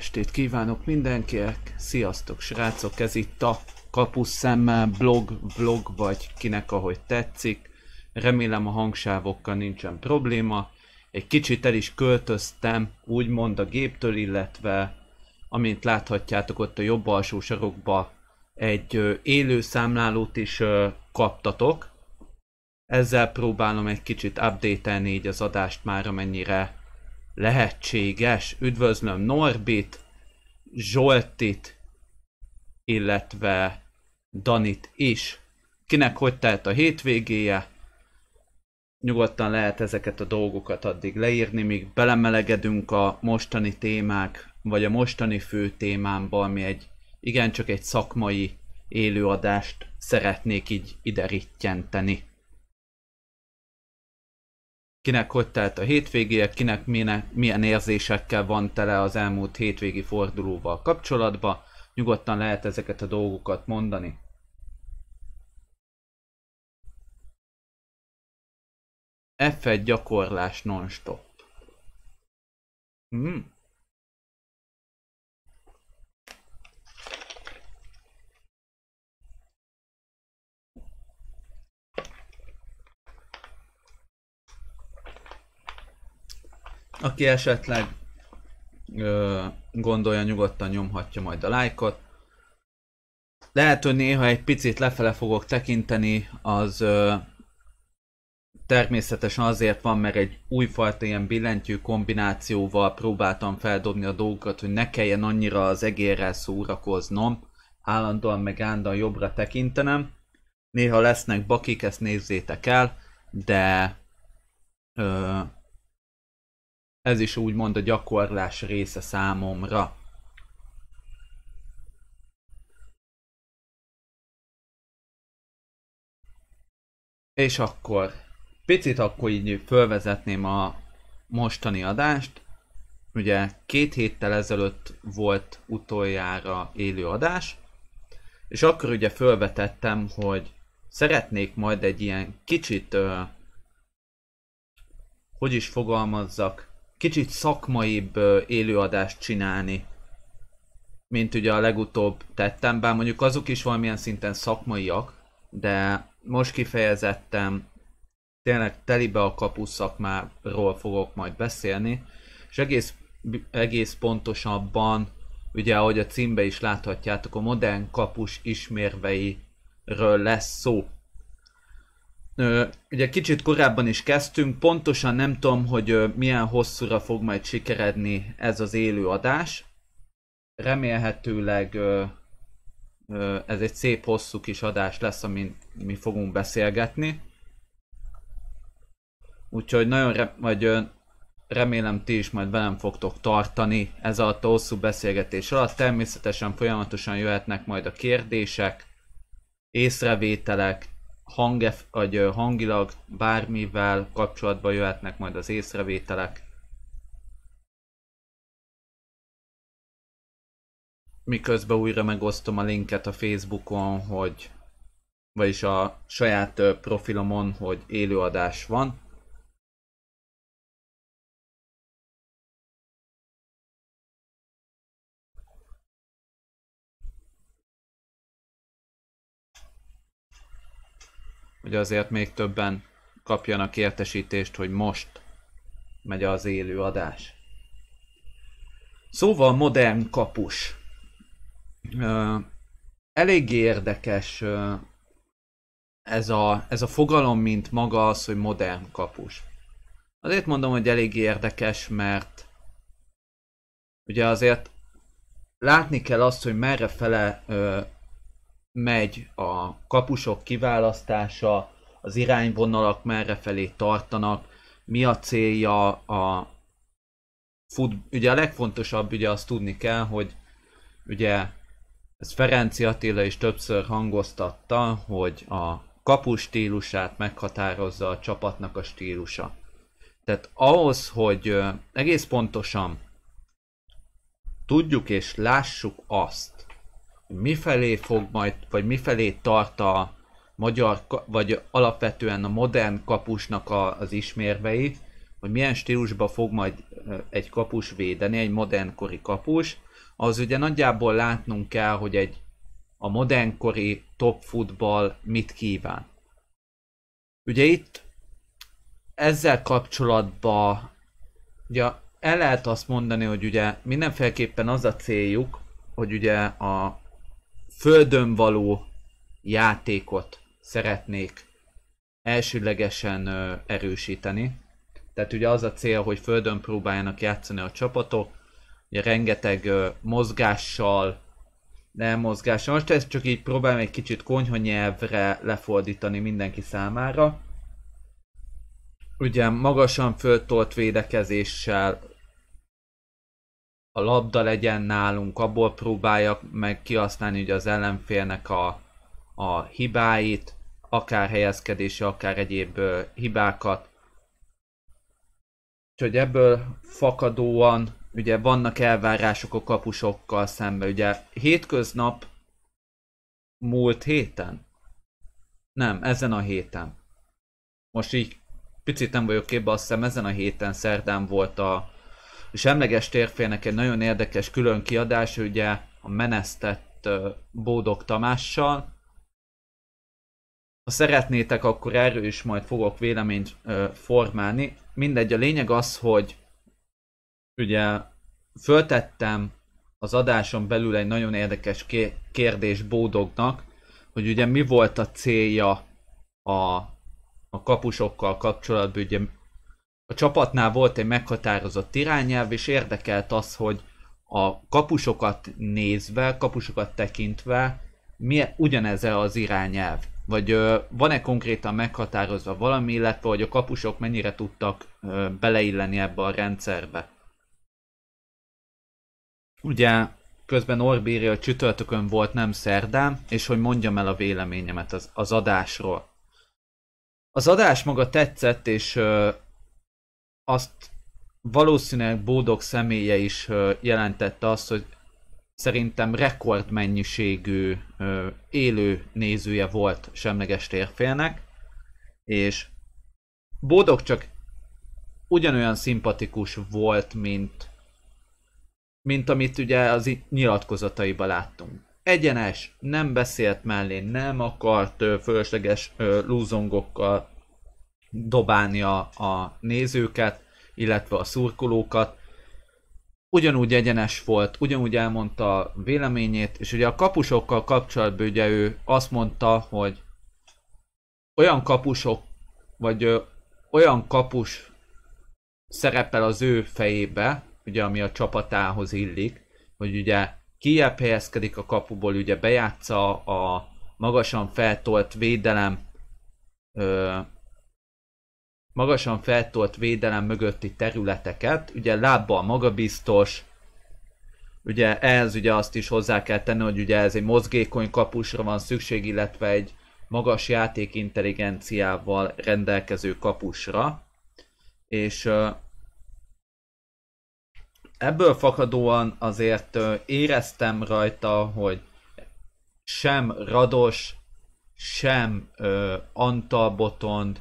Estét kívánok mindenkinek, sziasztok srácok, ez itt a Kapus Szemmel blog, vlog, vagy kinek ahogy tetszik. Remélem a hangsávokkal nincsen probléma. Egy kicsit el is költöztem, úgymond a géptől, illetve amint láthatjátok ott a jobb alsó sarokba egy élő számlálót is kaptatok. Ezzel próbálom egy kicsit update így az adást már amennyire lehetséges. Üdvözlöm Norbit, Zsoltit, illetve Danit is. Kinek hogy telt a hétvégéje? Nyugodtan lehet ezeket a dolgokat addig leírni, míg belemelegedünk a mostani témák, vagy a mostani fő témámba, ami egy igencsak egy szakmai élőadást szeretnék így ide rittyenteni kinek hogy telt a hétvégéje, kinek milyen, milyen érzésekkel van tele az elmúlt hétvégi fordulóval kapcsolatban. Nyugodtan lehet ezeket a dolgokat mondani. F1 gyakorlás non-stop. Hmm. Aki esetleg ö, gondolja, nyugodtan nyomhatja majd a lájkot. Lehet, hogy néha egy picit lefele fogok tekinteni, az ö, természetesen azért van, mert egy újfajta ilyen billentyű kombinációval próbáltam feldobni a dolgokat, hogy ne kelljen annyira az egérrel szórakoznom, állandóan meg állandóan jobbra tekintenem. Néha lesznek bakik, ezt nézzétek el, de ö, ez is úgymond a gyakorlás része számomra. És akkor picit akkor így fölvezetném a mostani adást. Ugye két héttel ezelőtt volt utoljára élő adás, és akkor ugye fölvetettem, hogy szeretnék majd egy ilyen kicsit, hogy is fogalmazzak, kicsit szakmaibb élőadást csinálni, mint ugye a legutóbb tettem, bár mondjuk azok is valamilyen szinten szakmaiak, de most kifejezettem tényleg telibe a kapu szakmáról fogok majd beszélni, és egész, egész pontosabban, ugye ahogy a címbe is láthatjátok, a modern kapus ismérveiről lesz szó. Ugye kicsit korábban is kezdtünk, pontosan nem tudom, hogy milyen hosszúra fog majd sikeredni ez az élő adás. Remélhetőleg ez egy szép hosszú kis adás lesz, amin mi fogunk beszélgetni. Úgyhogy nagyon re- ö, remélem ti is majd velem fogtok tartani ez alatt a hosszú beszélgetés alatt. Természetesen folyamatosan jöhetnek majd a kérdések, észrevételek, hang, vagy hangilag bármivel kapcsolatban jöhetnek majd az észrevételek. Miközben újra megosztom a linket a Facebookon, hogy vagyis a saját profilomon, hogy élőadás van. Hogy azért még többen kapjanak értesítést, hogy most megy az élő adás. Szóval modern kapus. Eléggé érdekes ez, a, ez a fogalom, mint maga az, hogy modern kapus. Azért mondom, hogy elég érdekes, mert ugye azért látni kell azt, hogy merre fele megy a kapusok kiválasztása, az irányvonalak merre felé tartanak, mi a célja a fut, ugye a legfontosabb ugye azt tudni kell, hogy ugye ez Ferenci Attila is többször hangoztatta, hogy a kapus stílusát meghatározza a csapatnak a stílusa. Tehát ahhoz, hogy egész pontosan tudjuk és lássuk azt, mifelé fog majd, vagy mifelé tart a magyar, vagy alapvetően a modern kapusnak a, az ismérvei, hogy milyen stílusba fog majd egy kapus védeni, egy modernkori kapus, az ugye nagyjából látnunk kell, hogy egy a modernkori top futball mit kíván. Ugye itt ezzel kapcsolatban ugye el lehet azt mondani, hogy ugye mindenféleképpen az a céljuk, hogy ugye a földön való játékot szeretnék elsőlegesen erősíteni. Tehát ugye az a cél, hogy földön próbáljanak játszani a csapatok, ugye rengeteg mozgással, nem mozgással. Most ezt csak így próbálom egy kicsit konyha nyelvre lefordítani mindenki számára. Ugye magasan föltolt védekezéssel a labda legyen nálunk, abból próbálja meg kihasználni ugye az ellenfélnek a, a hibáit, akár helyezkedési, akár egyéb uh, hibákat. Úgyhogy ebből fakadóan ugye vannak elvárások a kapusokkal szemben. Ugye hétköznap múlt héten? Nem, ezen a héten. Most így picit nem vagyok képbe, azt hiszem ezen a héten szerdán volt a semleges térfélnek egy nagyon érdekes külön kiadás, ugye a menesztett Bódog Tamással, ha szeretnétek, akkor erről is majd fogok véleményt formálni. Mindegy, a lényeg az, hogy ugye föltettem az adáson belül egy nagyon érdekes kérdés Bódognak, hogy ugye mi volt a célja a, a kapusokkal kapcsolatban, ugye a csapatnál volt egy meghatározott irányelv, és érdekelt az, hogy a kapusokat nézve, kapusokat tekintve, mi ugyanez az irányelv. Vagy van-e konkrétan meghatározva valami, illetve hogy a kapusok mennyire tudtak ö, beleilleni ebbe a rendszerbe? Ugye közben Orbéri a csütörtökön volt, nem szerdán, és hogy mondjam el a véleményemet az, az adásról. Az adás maga tetszett, és ö, azt valószínűleg Bódog személye is jelentette azt, hogy szerintem rekordmennyiségű élő nézője volt semleges térfélnek, és Bódog csak ugyanolyan szimpatikus volt, mint, mint amit ugye az nyilatkozataiban láttunk. Egyenes, nem beszélt mellé, nem akart ö, fölösleges lúzongokkal dobálni a, nézőket, illetve a szurkolókat, ugyanúgy egyenes volt, ugyanúgy elmondta véleményét, és ugye a kapusokkal kapcsolatban ugye ő azt mondta, hogy olyan kapusok, vagy ö, olyan kapus szerepel az ő fejébe, ugye ami a csapatához illik, hogy ugye kiebb helyezkedik a kapuból, ugye bejátsza a magasan feltolt védelem ö, magasan feltolt védelem mögötti területeket, ugye lábbal magabiztos, ugye ehhez ugye azt is hozzá kell tenni, hogy ugye ez egy mozgékony kapusra van szükség, illetve egy magas játékintelligenciával rendelkező kapusra, és ebből fakadóan azért éreztem rajta, hogy sem Rados, sem Antal Botond,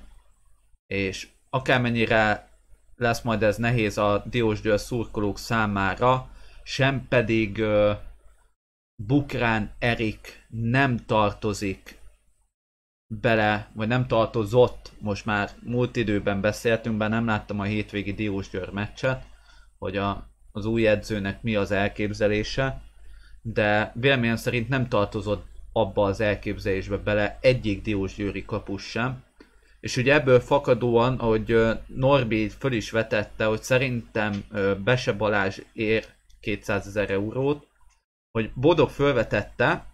és akármennyire lesz majd ez nehéz a Diósgyőr szurkolók számára, sem pedig uh, Bukrán Erik nem tartozik bele, vagy nem tartozott, most már múlt időben beszéltünk, bár nem láttam a hétvégi Diósgyőr meccset, hogy a, az új edzőnek mi az elképzelése, de véleményem szerint nem tartozott abba az elképzelésbe bele egyik Diósgyőri kapus sem, és ugye ebből fakadóan, ahogy Norbi föl is vetette, hogy szerintem Bese Balázs ér 200 ezer eurót, hogy Bodog fölvetette,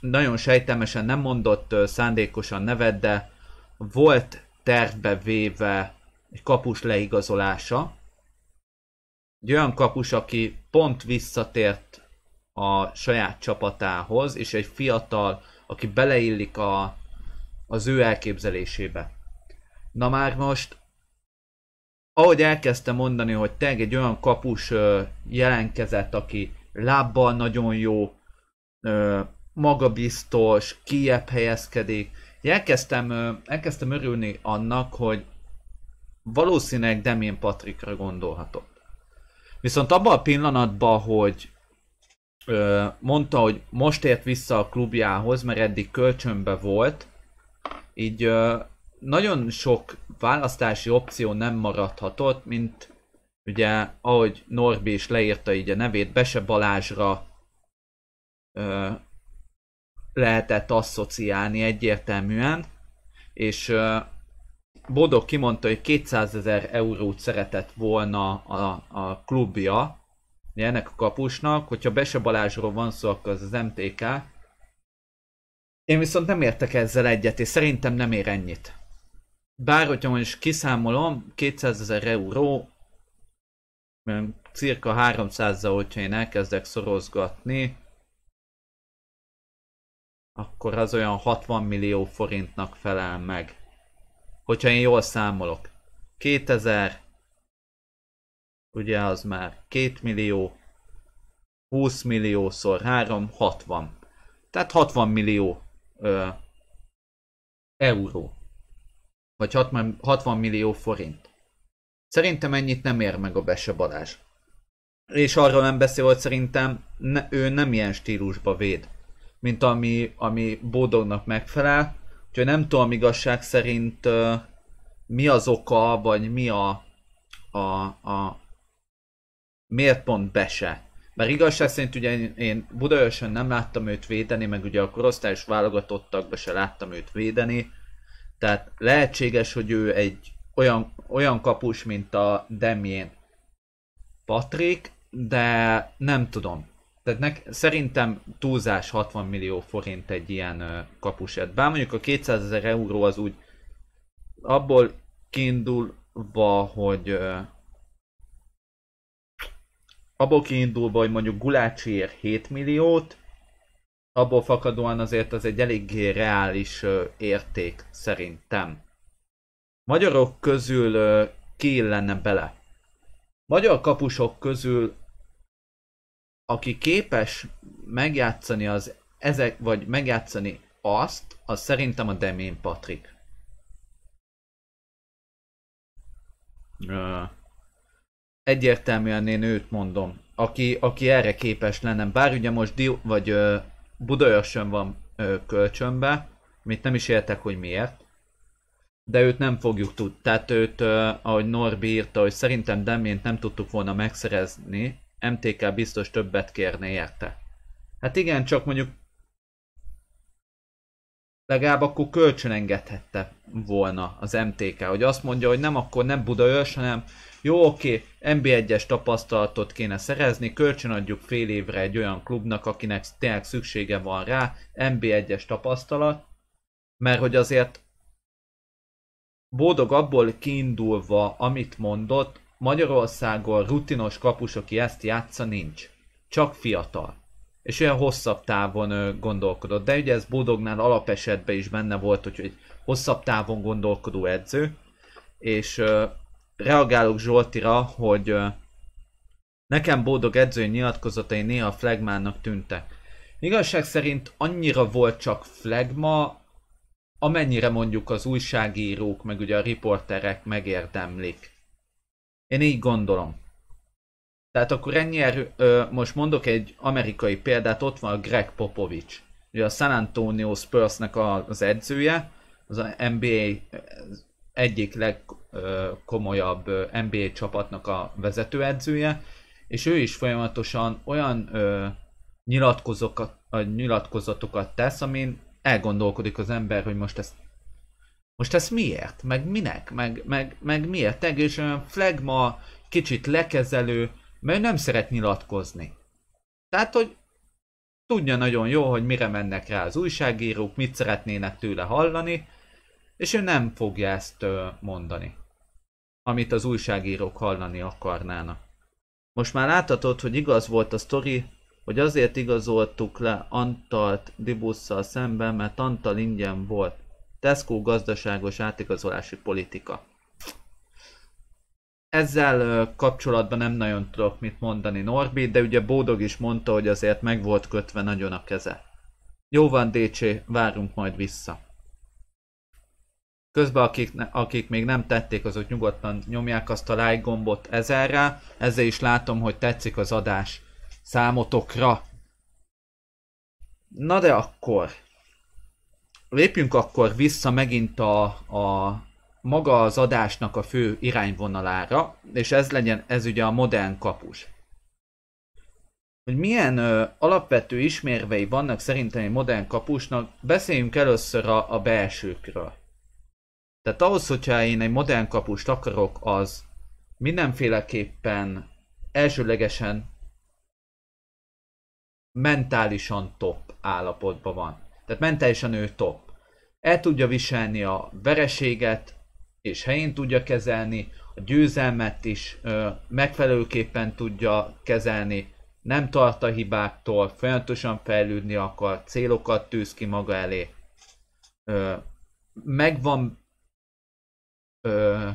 nagyon sejtelmesen nem mondott szándékosan nevet, de volt tervbe véve egy kapus leigazolása. Egy olyan kapus, aki pont visszatért a saját csapatához, és egy fiatal, aki beleillik a, az ő elképzelésébe. Na már most, ahogy elkezdte mondani, hogy te egy olyan kapus jelenkezett, aki lábbal nagyon jó, magabiztos, kiebb helyezkedik. Elkezdtem, elkezdtem örülni annak, hogy valószínűleg Demén Patrikra gondolhatott. Viszont abban a pillanatban, hogy ö, mondta, hogy most ért vissza a klubjához, mert eddig kölcsönbe volt, így ö, nagyon sok választási opció nem maradhatott, mint ugye, ahogy Norbi is leírta így a nevét, Bese Balázsra ö, lehetett asszociálni egyértelműen, és ö, Bodog kimondta, hogy 200 ezer eurót szeretett volna a, a klubja, ennek a kapusnak, hogyha Bese Balázsról van szó, akkor az az MTK. Én viszont nem értek ezzel egyet, és szerintem nem ér ennyit. Bár, hogyha most kiszámolom, 200 ezer euró, cirka 300 hogyha én elkezdek szorozgatni, akkor az olyan 60 millió forintnak felel meg. Hogyha én jól számolok. 2000, ugye az már 2 millió, 20 milliószor 3, 60. Tehát 60 millió ö, euró. Vagy 60, 60 millió forint. Szerintem ennyit nem ér meg a Bese Balázs. És arról nem beszél, hogy szerintem ne, ő nem ilyen stílusba véd, mint ami, ami Bódognak megfelel. Úgyhogy nem tudom igazság szerint mi az oka, vagy mi a, a, a miért pont Bese. Mert igazság szerint ugye én, én nem láttam őt védeni, meg ugye a korosztályos válogatottakban se láttam őt védeni. Tehát lehetséges, hogy ő egy olyan, olyan kapus, mint a Demjén Patrik, de nem tudom. Tehát nek, szerintem túlzás 60 millió forint egy ilyen uh, kapusért. Bár mondjuk a 200 ezer euró az úgy abból kiindulva, hogy abból kiindulva, hogy mondjuk Gulácsi ér 7 milliót, abból fakadóan azért az egy eléggé reális érték szerintem. Magyarok közül ki illene bele? Magyar kapusok közül aki képes megjátszani az ezek, vagy megjátszani azt, az szerintem a Demén Patrik. Egyértelműen én őt mondom, aki, aki erre képes lenne. Bár ugye most Di- vagy Budaörsön van uh, kölcsönbe, amit nem is értek, hogy miért. De őt nem fogjuk tudni. Tehát őt, uh, ahogy Norbi írta, hogy szerintem Demént nem tudtuk volna megszerezni, MTK biztos többet kérne érte. Hát igen, csak mondjuk legalább akkor kölcsön engedhette volna az MTK, hogy azt mondja, hogy nem akkor nem Budaörs, hanem jó, oké, NB1-es tapasztalatot kéne szerezni, kölcsön adjuk fél évre egy olyan klubnak, akinek tényleg szüksége van rá, NB1-es tapasztalat, mert hogy azért boldog abból kiindulva, amit mondott, Magyarországon rutinos kapus, aki ezt játsza, nincs. Csak fiatal. És olyan hosszabb távon gondolkodott. De ugye ez Bodognál alapesetben is benne volt, hogy egy hosszabb távon gondolkodó edző. És reagálok Zsoltira, hogy nekem Bódog edzői nyilatkozatai néha flagmának tűntek. Igazság szerint annyira volt csak flagma, amennyire mondjuk az újságírók, meg ugye a riporterek megérdemlik. Én így gondolom. Tehát akkor ennyi erő, ö, most mondok egy amerikai példát, ott van a Greg Popovich. Ugye a San Antonio Spursnek az edzője, az a NBA egyik legkomolyabb NBA csapatnak a vezetőedzője, és ő is folyamatosan olyan nyilatkozatokat, tesz, amin elgondolkodik az ember, hogy most ezt most ez miért? Meg minek? Meg, meg, meg miért? És olyan flagma, kicsit lekezelő, mert nem szeret nyilatkozni. Tehát, hogy tudja nagyon jó, hogy mire mennek rá az újságírók, mit szeretnének tőle hallani, és ő nem fogja ezt mondani, amit az újságírók hallani akarnának. Most már láthatod, hogy igaz volt a sztori, hogy azért igazoltuk le Antalt Dibusszal szemben, mert Antal ingyen volt. Tesco gazdaságos átigazolási politika. Ezzel kapcsolatban nem nagyon tudok mit mondani Norbi, de ugye Bódog is mondta, hogy azért meg volt kötve nagyon a keze. Jó van, DC, várunk majd vissza. Közben akik, akik még nem tették, azok nyugodtan nyomják azt a like gombot ezerre. Ezzel is látom, hogy tetszik az adás számotokra. Na de akkor, lépjünk akkor vissza megint a, a maga az adásnak a fő irányvonalára, és ez legyen, ez ugye a modern kapus. Hogy milyen ö, alapvető ismérvei vannak szerintem egy modern kapusnak, beszéljünk először a, a belsőkről. Tehát ahhoz, hogyha én egy modern kapust akarok, az mindenféleképpen elsőlegesen mentálisan top állapotban van. Tehát mentálisan ő top. El tudja viselni a vereséget, és helyén tudja kezelni, a győzelmet is ö, megfelelőképpen tudja kezelni, nem tart a hibáktól, folyamatosan fejlődni akar, célokat tűz ki maga elé. Ö, megvan ö,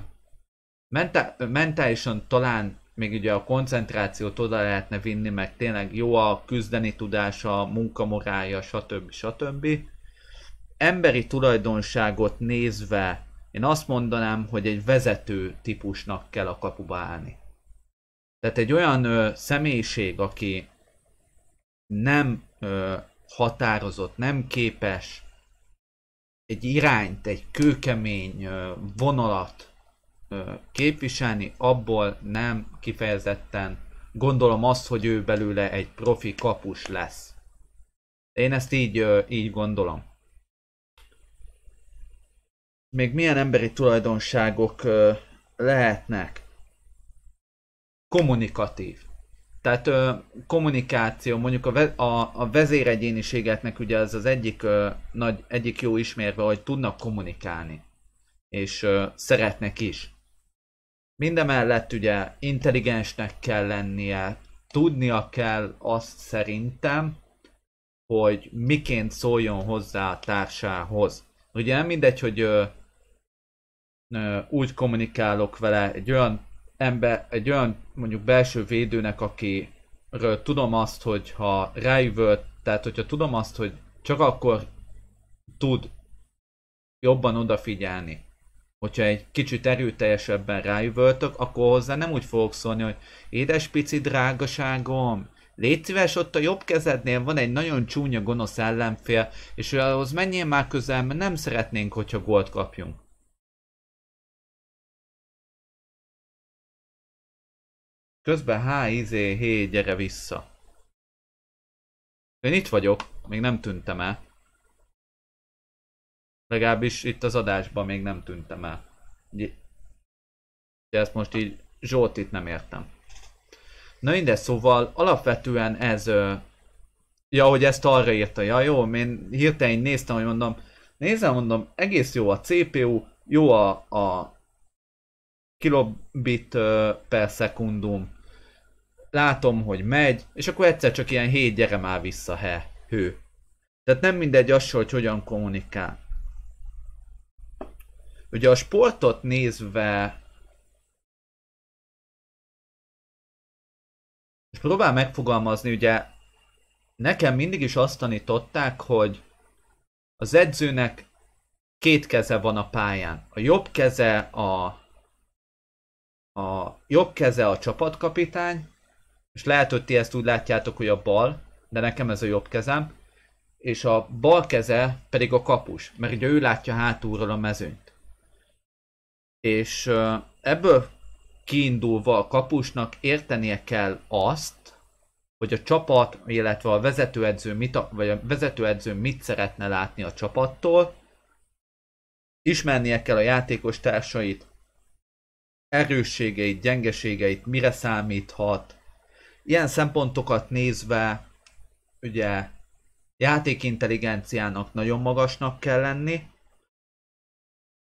mentá- mentálisan talán még ugye a koncentrációt oda lehetne vinni, meg tényleg jó a küzdeni tudása, a munkamorálja, stb. stb. Emberi tulajdonságot nézve én azt mondanám, hogy egy vezető típusnak kell a kapuba állni. Tehát egy olyan ö, személyiség, aki nem ö, határozott, nem képes egy irányt, egy kőkemény vonalat képviselni, abból nem kifejezetten gondolom azt, hogy ő belőle egy profi kapus lesz. Én ezt így, így gondolom még milyen emberi tulajdonságok lehetnek? Kommunikatív. Tehát ö, kommunikáció, mondjuk a, ve- a, a vezéregyéniségetnek ugye az az egyik, ö, nagy, egyik jó ismérve, hogy tudnak kommunikálni. És ö, szeretnek is. Mindemellett ugye intelligensnek kell lennie, tudnia kell azt szerintem, hogy miként szóljon hozzá a társához. Ugye nem mindegy, hogy ö, úgy kommunikálok vele egy olyan ember, egy olyan mondjuk belső védőnek, akiről tudom azt, hogy ha rájövök, tehát hogyha tudom azt, hogy csak akkor tud jobban odafigyelni, hogyha egy kicsit erőteljesebben rájövöltök, akkor hozzá nem úgy fogok szólni, hogy édes pici drágaságom, légy szíves, ott a jobb kezednél van egy nagyon csúnya gonosz ellenfél, és ahhoz menjél már közel, mert nem szeretnénk, hogyha gólt kapjunk. Közben H, izé, hé, gyere vissza. Én itt vagyok, még nem tűntem el. Legalábbis itt az adásban még nem tűntem el. De ezt most így Zsoltit nem értem. Na mindegy, szóval alapvetően ez... Ja, hogy ezt arra írta. Ja, jó, én hirtelen néztem, hogy mondom, nézem, mondom, egész jó a CPU, jó a, a kilobit per szekundum, látom, hogy megy, és akkor egyszer csak ilyen hét gyere már vissza, he, hő. Tehát nem mindegy az, hogy hogyan kommunikál. Ugye a sportot nézve és próbál megfogalmazni, ugye nekem mindig is azt tanították, hogy az edzőnek két keze van a pályán. A jobb keze a a jobb keze a csapatkapitány, és lehet, hogy ti ezt úgy látjátok, hogy a bal, de nekem ez a jobb kezem, és a bal keze pedig a kapus, mert ugye ő látja hátulról a mezőnyt. És ebből kiindulva a kapusnak értenie kell azt, hogy a csapat, illetve a vezetőedző mit, vagy a vezetőedző mit szeretne látni a csapattól, ismernie kell a játékos társait, erősségeit, gyengeségeit, mire számíthat. Ilyen szempontokat nézve, ugye játékintelligenciának nagyon magasnak kell lenni.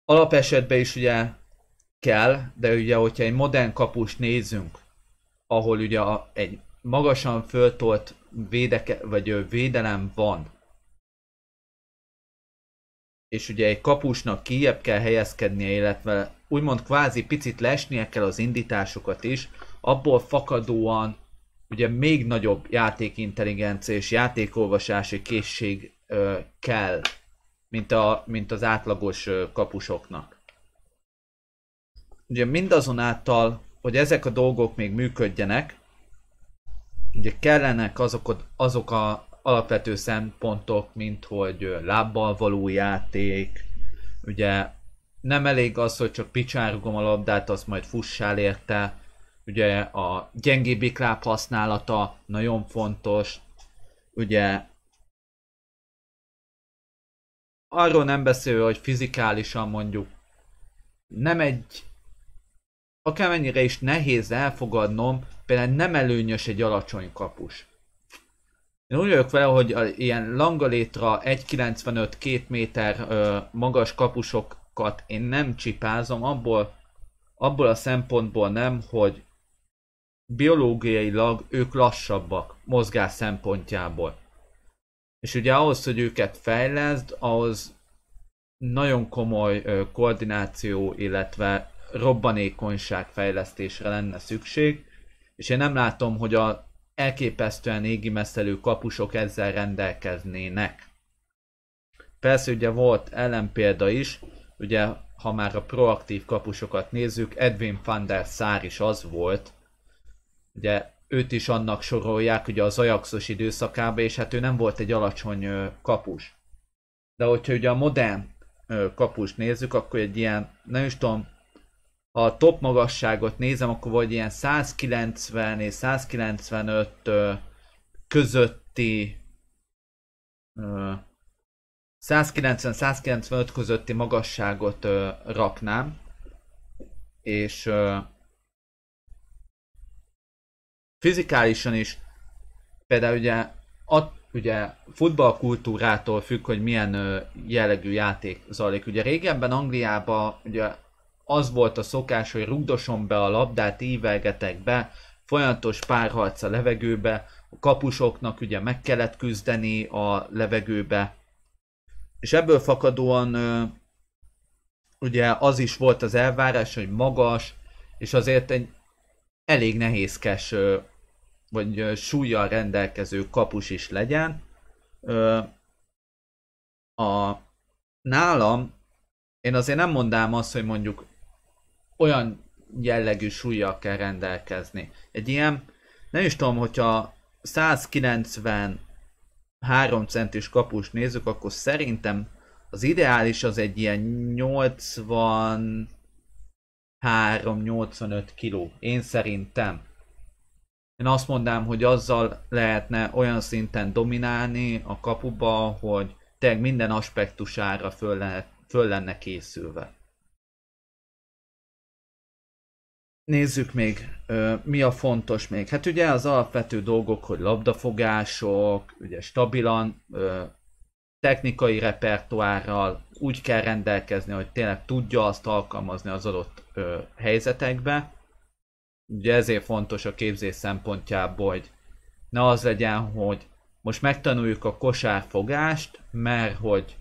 Alapesetben is ugye kell, de ugye, hogyha egy modern kapust nézünk, ahol ugye a, egy magasan föltolt védeke, vagy védelem van, és ugye egy kapusnak kijebb kell helyezkednie, illetve úgymond kvázi picit lesnie kell az indításokat is, abból fakadóan ugye még nagyobb játékintelligencia és játékolvasási készség ö, kell mint, a, mint az átlagos kapusoknak. Ugye mindazonáltal, hogy ezek a dolgok még működjenek, ugye kellenek azok, azok a alapvető szempontok, mint hogy lábbal való játék, ugye nem elég az, hogy csak picsárgom a labdát, azt majd fussál érte, ugye a gyengébbik láb használata nagyon fontos, ugye arról nem beszélve, hogy fizikálisan mondjuk nem egy akármennyire is nehéz elfogadnom, például nem előnyös egy alacsony kapus. Én úgy vagyok vele, hogy a, ilyen langalétra 1,95-2 méter ö, magas kapusokat én nem csipázom, abból, abból a szempontból nem, hogy biológiailag ők lassabbak mozgás szempontjából. És ugye ahhoz, hogy őket fejleszd, ahhoz nagyon komoly ö, koordináció, illetve robbanékonyság fejlesztésre lenne szükség, és én nem látom, hogy a elképesztően égi messzelő kapusok ezzel rendelkeznének. Persze ugye volt ellenpélda is, ugye ha már a proaktív kapusokat nézzük, Edwin van der Sar is az volt, ugye őt is annak sorolják ugye az Ajaxos időszakába, és hát ő nem volt egy alacsony kapus. De hogyha ugye a modern kapust nézzük, akkor egy ilyen, nem is tudom, a top magasságot nézem, akkor vagy ilyen 190 és 195 ö, közötti ö, 190-195 közötti magasságot raknám, és fizikálisan is, például ugye, a, ugye futballkultúrától függ, hogy milyen jellegű játék zajlik. Ugye régebben Angliában ugye az volt a szokás, hogy rugdosom be a labdát, ívelgetek be, folyamatos párharc a levegőbe, a kapusoknak ugye meg kellett küzdeni a levegőbe, és ebből fakadóan ugye az is volt az elvárás, hogy magas, és azért egy elég nehézkes vagy súlyjal rendelkező kapus is legyen. A, nálam én azért nem mondám azt, hogy mondjuk olyan jellegű súlyjal kell rendelkezni. Egy ilyen, nem is tudom, hogyha 193 centis kapust nézzük, akkor szerintem az ideális az egy ilyen 83-85 kiló. Én szerintem. Én azt mondám, hogy azzal lehetne olyan szinten dominálni a kapuba, hogy tényleg minden aspektusára föl, lehet, föl lenne készülve. Nézzük még, mi a fontos még. Hát ugye az alapvető dolgok, hogy labdafogások, ugye stabilan, technikai repertoárral úgy kell rendelkezni, hogy tényleg tudja azt alkalmazni az adott helyzetekbe. Ugye ezért fontos a képzés szempontjából, hogy ne az legyen, hogy most megtanuljuk a kosárfogást, mert hogy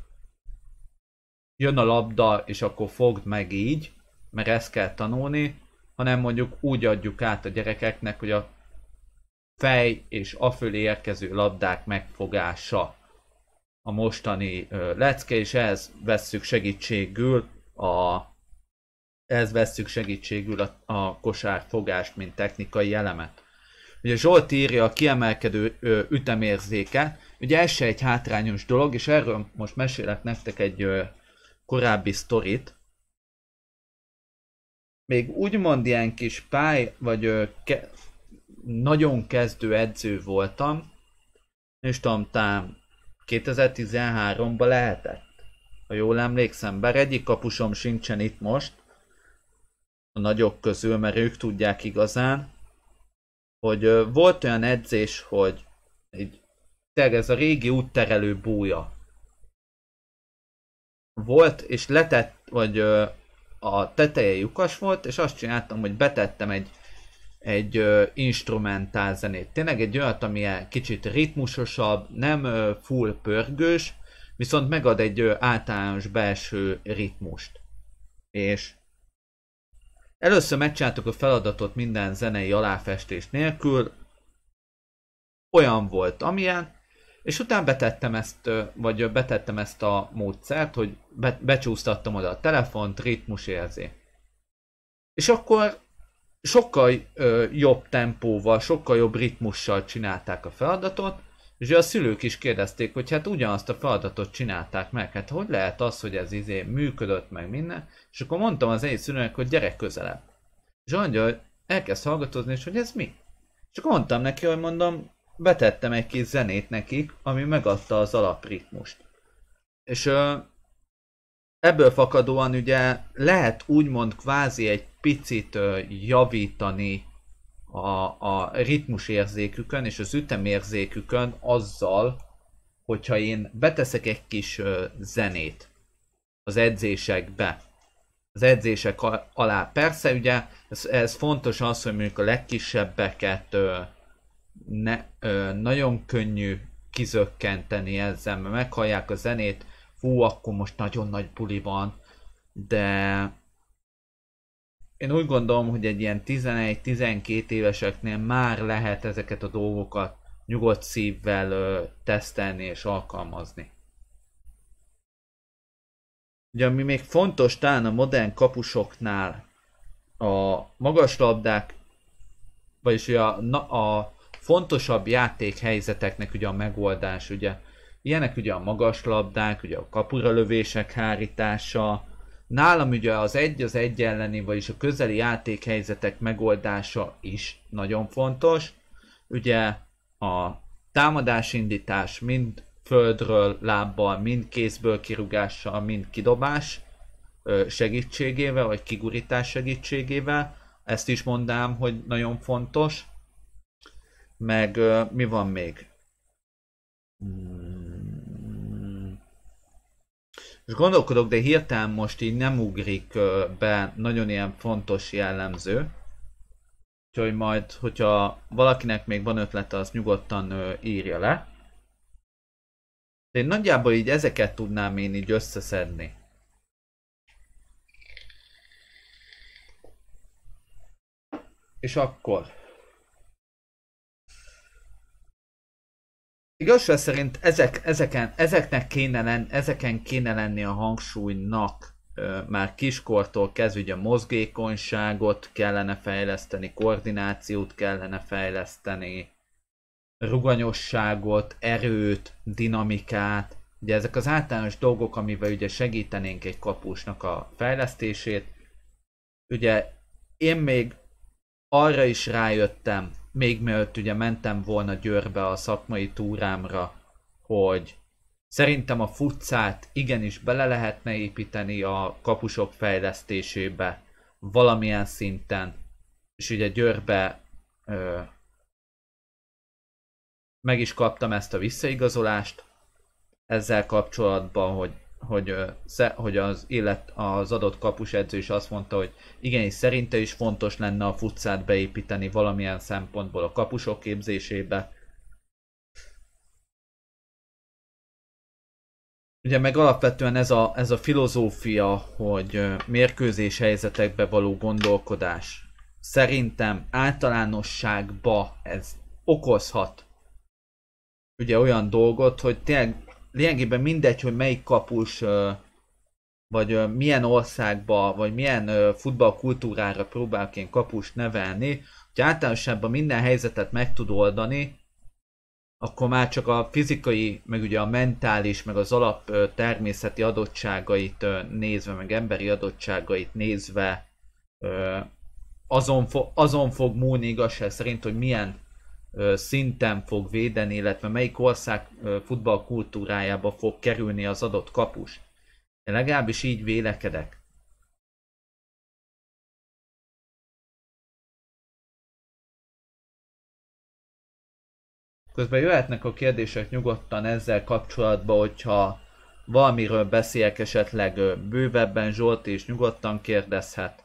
jön a labda, és akkor fogd meg így, mert ezt kell tanulni, hanem mondjuk úgy adjuk át a gyerekeknek, hogy a fej és afölé érkező labdák megfogása a mostani lecke, és ehhez vesszük segítségül a ehhez vesszük segítségül a, a kosárfogást, mint technikai elemet. Ugye Zsolt írja a kiemelkedő ö, ütemérzéke, ugye ez se egy hátrányos dolog, és erről most mesélek nektek egy ö, korábbi sztorit, még úgymond ilyen kis pály, vagy ö, ke, nagyon kezdő edző voltam, és tudom, tám 2013-ban lehetett. Ha jól emlékszem, bár egyik kapusom sincsen itt most, a nagyok közül, mert ők tudják igazán, hogy ö, volt olyan edzés, hogy egy, ez a régi útterelő búja volt, és letett, vagy ö, a teteje lyukas volt, és azt csináltam, hogy betettem egy, egy uh, instrumentál zenét. Tényleg egy olyat, ami kicsit ritmusosabb, nem uh, full pörgős, viszont megad egy uh, általános belső ritmust. És először megcsináltuk a feladatot minden zenei aláfestés nélkül, olyan volt, amilyen, És utána betettem ezt, vagy betettem ezt a módszert, hogy be, becsúsztattam oda a telefont, ritmus érzi. És akkor sokkal ö, jobb tempóval, sokkal jobb ritmussal csinálták a feladatot, és a szülők is kérdezték, hogy hát ugyanazt a feladatot csinálták meg, hát hogy lehet az, hogy ez izé működött meg minden, és akkor mondtam az én szülőnek, hogy gyerek közelebb. És mondja, elkezd hallgatózni, és hogy ez mi? Akkor mondtam neki, hogy mondom, betettem egy kis zenét nekik, ami megadta az alapritmust. És ö, ebből fakadóan ugye lehet úgymond kvázi egy picit javítani a, a ritmusérzékükön és az ütemérzékükön azzal, hogyha én beteszek egy kis zenét az edzésekbe, az edzések alá. Persze ugye ez, ez fontos az, hogy mondjuk a legkisebbeket ne, nagyon könnyű kizökkenteni ezzel, mert meghallják a zenét, fú, akkor most nagyon nagy buli van, de én úgy gondolom, hogy egy ilyen 11-12 éveseknél már lehet ezeket a dolgokat nyugodt szívvel ö, tesztelni és alkalmazni. Ugye ami még fontos talán a modern kapusoknál a magas labdák, vagyis a, a fontosabb játékhelyzeteknek ugye a megoldás, ugye ilyenek ugye a magas labdák, ugye a kapura lövések hárítása, nálam ugye az egy az egy elleni, vagyis a közeli játékhelyzetek megoldása is nagyon fontos. Ugye a támadásindítás mind földről, lábbal, mind kézből kirúgással, mind kidobás segítségével, vagy kigurítás segítségével. Ezt is mondám, hogy nagyon fontos. Meg mi van még? Hmm. És gondolkodok, de hirtelen most így nem ugrik be nagyon ilyen fontos jellemző. Úgyhogy majd, hogyha valakinek még van ötlete, az nyugodtan írja le. De én nagyjából így ezeket tudnám én így összeszedni. És akkor... Igazság szerint ezek, ezeken, ezeknek kéne lenni, ezeken kéne lenni a hangsúlynak már kiskortól kezdve, ugye mozgékonyságot kellene fejleszteni, koordinációt kellene fejleszteni, ruganyosságot, erőt, dinamikát, ugye ezek az általános dolgok, amivel ugye segítenénk egy kapusnak a fejlesztését. Ugye én még arra is rájöttem, még mielőtt ugye mentem volna Győrbe a szakmai túrámra, hogy szerintem a futcát igenis bele lehetne építeni a kapusok fejlesztésébe valamilyen szinten. És ugye Győrbe ö, meg is kaptam ezt a visszaigazolást ezzel kapcsolatban, hogy, hogy, hogy az, élet, az adott kapus edző is azt mondta, hogy igenis szerinte is fontos lenne a futcát beépíteni valamilyen szempontból a kapusok képzésébe. Ugye meg alapvetően ez a, ez a filozófia, hogy mérkőzés helyzetekbe való gondolkodás szerintem általánosságba ez okozhat ugye olyan dolgot, hogy tényleg lényegében mindegy, hogy melyik kapus vagy milyen országba, vagy milyen futballkultúrára próbálok én kapust nevelni, hogy általánosságban minden helyzetet meg tud oldani, akkor már csak a fizikai, meg ugye a mentális, meg az alap természeti adottságait nézve, meg emberi adottságait nézve, azon, fo- azon fog múlni igazság szerint, hogy milyen szinten fog védeni, illetve melyik ország futballkultúrájába fog kerülni az adott kapus. Én legalábbis így vélekedek. Közben jöhetnek a kérdések nyugodtan ezzel kapcsolatban, hogyha valamiről beszéljek esetleg bővebben, Zsolt is nyugodtan kérdezhet.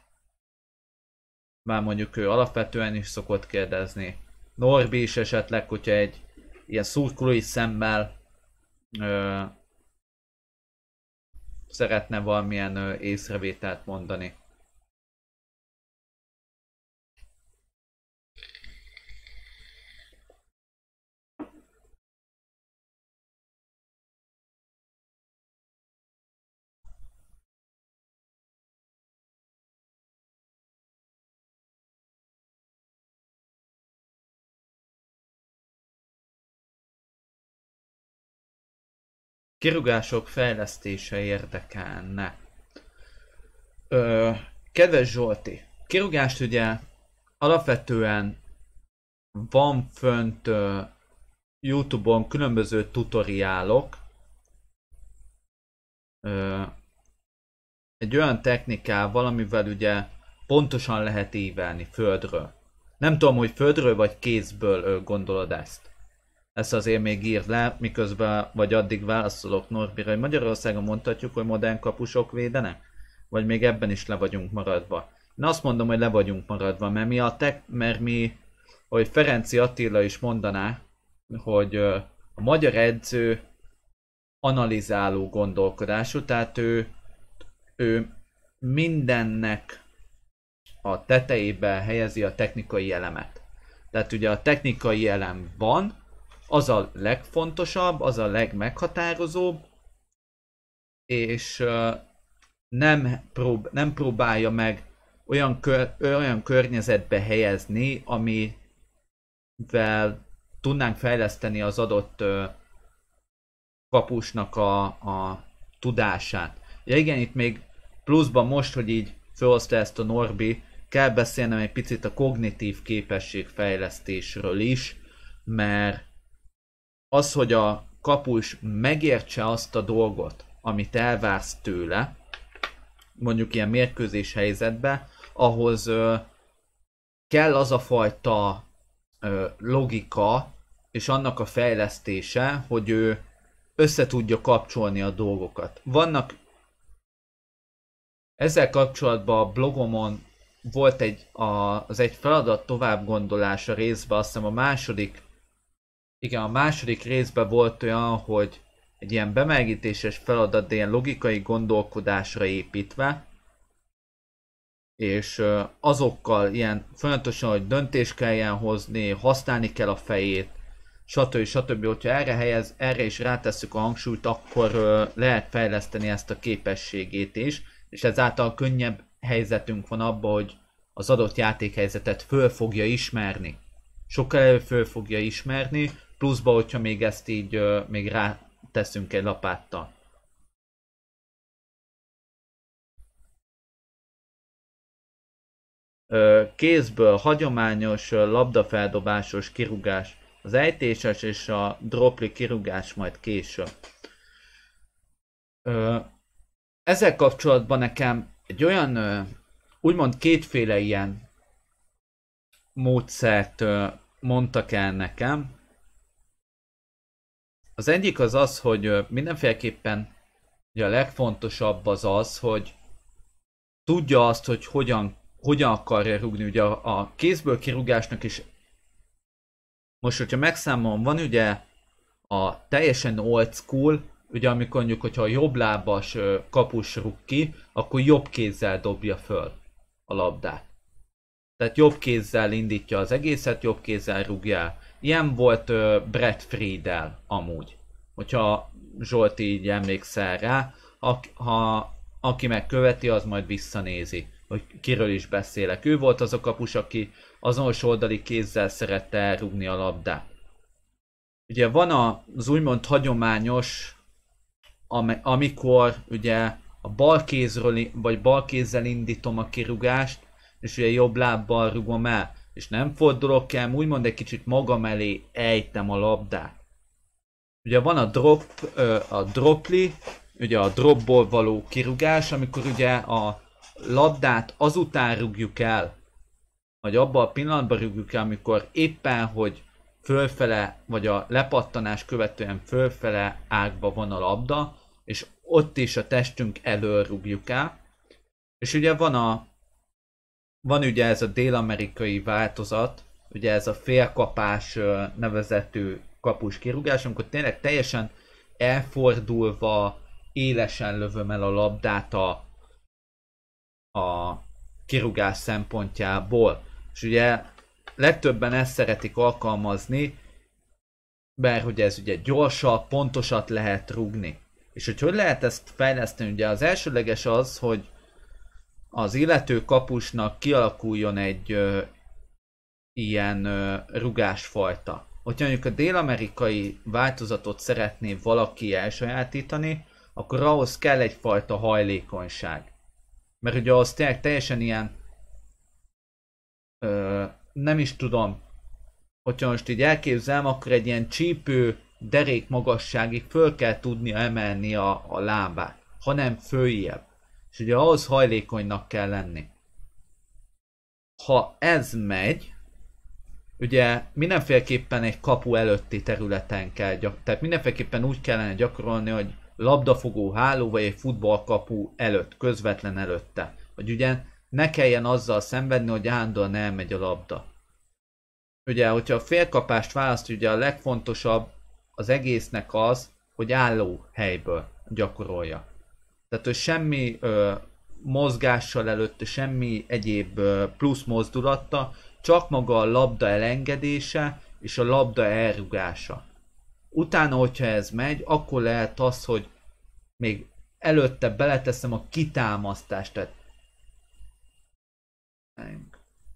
Már mondjuk ő alapvetően is szokott kérdezni. Norbi is esetleg, hogyha egy ilyen szurkolói szemmel ö, szeretne valamilyen ö, észrevételt mondani. Kirugások fejlesztése érdekelne. Ö, kedves Zsolti, kirugást ugye alapvetően van fönt ö, Youtube-on különböző tutoriálok, ö, egy olyan technikával, amivel ugye pontosan lehet ívelni földről. Nem tudom, hogy földről vagy kézből ö, gondolod ezt. Ezt azért még írd le, miközben vagy addig válaszolok Norbira, hogy Magyarországon mondhatjuk, hogy modern kapusok védenek? Vagy még ebben is le vagyunk maradva? Én azt mondom, hogy le vagyunk maradva, mert mi a tek, mert mi, hogy Ferenci Attila is mondaná, hogy a magyar edző analizáló gondolkodású, tehát ő, ő mindennek a tetejébe helyezi a technikai elemet. Tehát ugye a technikai elem van, az a legfontosabb, az a legmeghatározóbb, és nem, prób- nem próbálja meg olyan, kör- olyan környezetbe helyezni, amivel tudnánk fejleszteni az adott kapusnak a, a tudását. Ja igen, itt még pluszban most, hogy így felhozta ezt a Norbi, kell beszélnem egy picit a kognitív képességfejlesztésről is, mert az, hogy a kapus megértse azt a dolgot, amit elvársz tőle, mondjuk ilyen mérkőzés helyzetbe, ahhoz ö, kell az a fajta ö, logika és annak a fejlesztése, hogy ő össze tudja kapcsolni a dolgokat. Vannak ezzel kapcsolatban a blogomon volt egy, a, az egy feladat tovább gondolása részben, azt hiszem a második igen, a második részben volt olyan, hogy egy ilyen bemelegítéses feladat, de ilyen logikai gondolkodásra építve, és azokkal ilyen folyamatosan, hogy döntést kelljen hozni, használni kell a fejét, stb. stb. Hogyha erre, helyez, erre is rátesszük a hangsúlyt, akkor lehet fejleszteni ezt a képességét is, és ezáltal könnyebb helyzetünk van abban, hogy az adott játékhelyzetet föl fogja ismerni. Sokkal előbb föl fogja ismerni, pluszba, hogyha még ezt így még rá teszünk egy lapáttal. kézből hagyományos labdafeldobásos kirugás, az ejtéses és a dropli kirugás majd később. Ezzel kapcsolatban nekem egy olyan, úgymond kétféle ilyen módszert mondtak el nekem, az egyik az az, hogy mindenféleképpen ugye a legfontosabb az az, hogy tudja azt, hogy hogyan, hogyan akarja rugni. Ugye a, a kézből kirúgásnak is most, hogyha megszámolom, van ugye a teljesen old school, ugye amikor mondjuk, hogyha a jobb lábas kapus rúg ki, akkor jobb kézzel dobja föl a labdát. Tehát jobb kézzel indítja az egészet, jobb kézzel rúgja el. Ilyen volt uh, Brett Friedel amúgy, hogyha Zsolti így emlékszel rá, ha, ha aki megköveti, az majd visszanézi, hogy kiről is beszélek. Ő volt az a kapus, aki azonos oldali kézzel szerette elrugni a labdát. Ugye van az úgymond hagyományos, amikor ugye a bal kézről, vagy bal kézzel indítom a kirugást, és ugye jobb lábbal rugom el és nem fordulok el, úgymond egy kicsit magam elé ejtem a labdát. Ugye van a drop, a dropli, ugye a dropból való kirugás, amikor ugye a labdát azután rúgjuk el, vagy abban a pillanatban rúgjuk el, amikor éppen, hogy fölfele, vagy a lepattanás követően fölfele ágba van a labda, és ott is a testünk elől rúgjuk el. És ugye van a van ugye ez a dél-amerikai változat, ugye ez a félkapás nevezetű kapus kirúgás, amikor tényleg teljesen elfordulva élesen lövöm el a labdát a, a kirúgás szempontjából. És ugye legtöbben ezt szeretik alkalmazni, mert hogy ez ugye gyorsabb, pontosat lehet rugni. És hogy hogy lehet ezt fejleszteni? Ugye az elsőleges az, hogy az illető kapusnak kialakuljon egy ö, ilyen ö, rugásfajta. hogyha mondjuk a dél-amerikai változatot szeretné valaki elsajátítani, akkor ahhoz kell egyfajta hajlékonyság. Mert ugye az tényleg teljesen ilyen, ö, nem is tudom, hogyha most így elképzelem, akkor egy ilyen csípő derék magasságig föl kell tudnia emelni a, a lábát, hanem följebb. És ugye ahhoz hajlékonynak kell lenni. Ha ez megy, ugye mindenféleképpen egy kapu előtti területen kell, gyak- tehát mindenféleképpen úgy kellene gyakorolni, hogy labdafogó háló vagy egy futballkapu előtt, közvetlen előtte. Hogy ugye ne kelljen azzal szenvedni, hogy állandóan elmegy a labda. Ugye, hogyha a félkapást választ, ugye a legfontosabb az egésznek az, hogy álló helyből gyakorolja. Tehát, hogy semmi ö, mozgással előtte, semmi egyéb ö, plusz mozdulatta, csak maga a labda elengedése és a labda elrugása. Utána, hogyha ez megy, akkor lehet az, hogy még előtte beleteszem a kitámasztást. Tehát...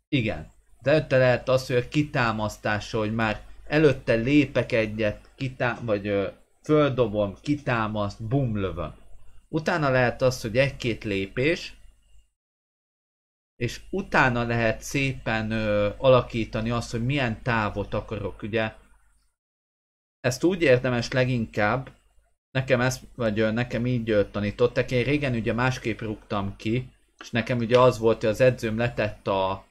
Igen. De előtte lehet az, hogy a kitámasztása, hogy már előtte lépek egyet, kitá- vagy ö, földobom, kitámaszt, bum, lövöm. Utána lehet az, hogy egy-két lépés, és utána lehet szépen ö, alakítani azt, hogy milyen távot akarok, ugye. Ezt úgy érdemes leginkább, nekem ezt, vagy ö, nekem így ö, tanítottak, én régen ugye másképp rúgtam ki, és nekem ugye az volt, hogy az edzőm letett a,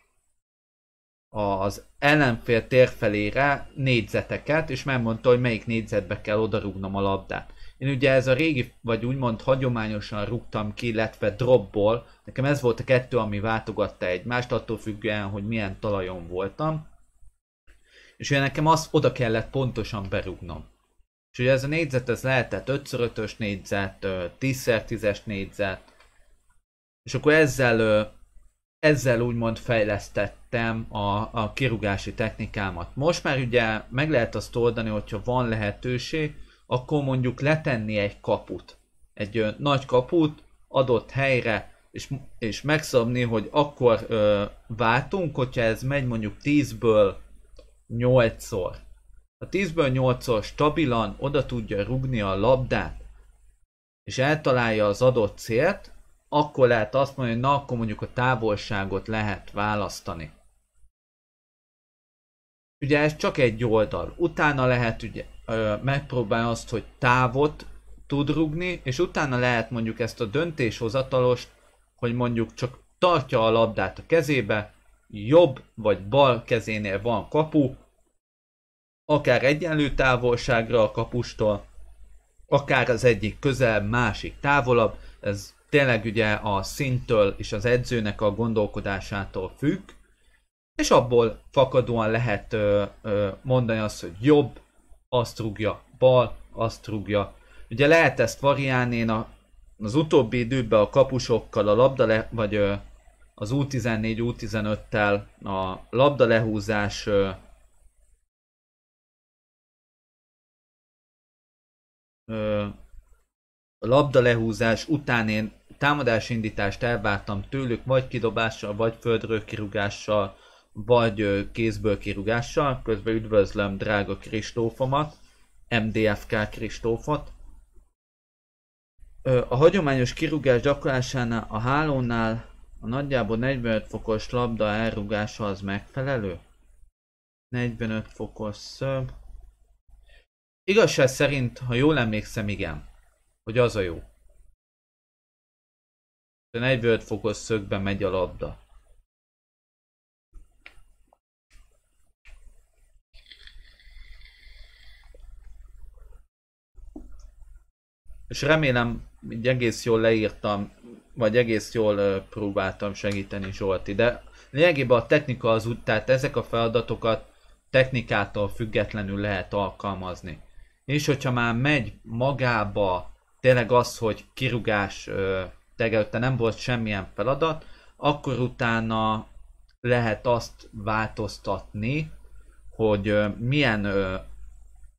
az ellenfél térfelére négyzeteket, és megmondta, hogy melyik négyzetbe kell odarúgnom a labdát. Én ugye ez a régi, vagy úgymond hagyományosan rúgtam ki, illetve dropból. Nekem ez volt a kettő, ami váltogatta egymást, attól függően, hogy milyen talajon voltam. És ugye nekem azt oda kellett pontosan berúgnom. És ugye ez a négyzet, ez lehetett 5x5-ös négyzet, 10x10-es négyzet. És akkor ezzel, ezzel úgymond fejlesztettem a, a kirúgási technikámat. Most már ugye meg lehet azt oldani, hogyha van lehetőség, akkor mondjuk letenni egy kaput, egy nagy kaput adott helyre, és, és megszabni, hogy akkor ö, váltunk, hogyha ez megy mondjuk 10-ből 8-szor. A 10-ből 8-szor stabilan oda tudja rugni a labdát, és eltalálja az adott célt, akkor lehet azt mondani, hogy na akkor mondjuk a távolságot lehet választani. Ugye ez csak egy oldal. Utána lehet ugye ö, megpróbálni azt, hogy távot tud rugni, és utána lehet mondjuk ezt a döntéshozatalost, hogy mondjuk csak tartja a labdát a kezébe, jobb vagy bal kezénél van kapu, akár egyenlő távolságra a kapustól, akár az egyik közel, másik távolabb, ez tényleg ugye a szintől és az edzőnek a gondolkodásától függ, és abból fakadóan lehet ö, ö, mondani azt, hogy jobb, azt rúgja, bal, azt rúgja. Ugye lehet ezt variálni, én a, az utóbbi időben a kapusokkal, a labda le, vagy az U14, U15-tel a labda lehúzás a labda lehúzás után én támadásindítást elvártam tőlük, vagy kidobással, vagy földről kirúgással, vagy kézből kirúgással. Közben üdvözlöm drága Kristófomat, MDFK Kristófot. A hagyományos kirúgás gyakorlásánál a hálónál a nagyjából 45 fokos labda elrúgása az megfelelő? 45 fokos szög. Igazság szerint, ha jól emlékszem, igen. Hogy az a jó. De 45 fokos szögben megy a labda. És remélem, hogy egész jól leírtam, vagy egész jól próbáltam segíteni Zsolti, de lényegében a technika az út, tehát ezek a feladatokat technikától függetlenül lehet alkalmazni. És hogyha már megy magába tényleg az, hogy kirugás tegelőtte nem volt semmilyen feladat, akkor utána lehet azt változtatni, hogy milyen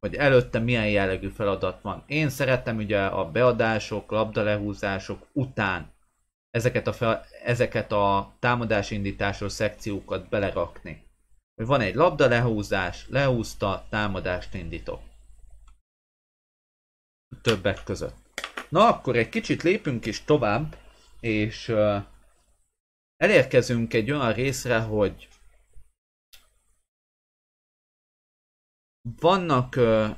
hogy előtte milyen jellegű feladat van. Én szeretem ugye a beadások, labdalehúzások után ezeket a, fel, ezeket a támadásindításról szekciókat belerakni. hogy van egy labda lehúzás, lehúzta, támadást indítok. Többek között. Na akkor egy kicsit lépünk is tovább, és uh, elérkezünk egy olyan részre, hogy vannak uh,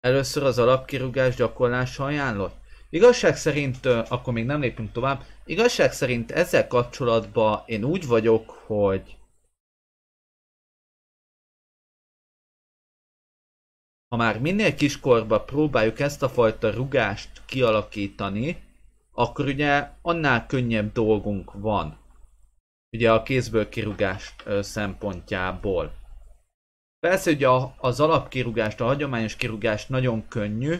először az alapkirúgás gyakorlása ajánlott. Igazság szerint, uh, akkor még nem lépünk tovább, igazság szerint ezzel kapcsolatban én úgy vagyok, hogy ha már minél kiskorba próbáljuk ezt a fajta rugást kialakítani, akkor ugye annál könnyebb dolgunk van. Ugye a kézből kirúgás szempontjából. Persze ugye az alapkirúgást, a hagyományos kirúgást nagyon könnyű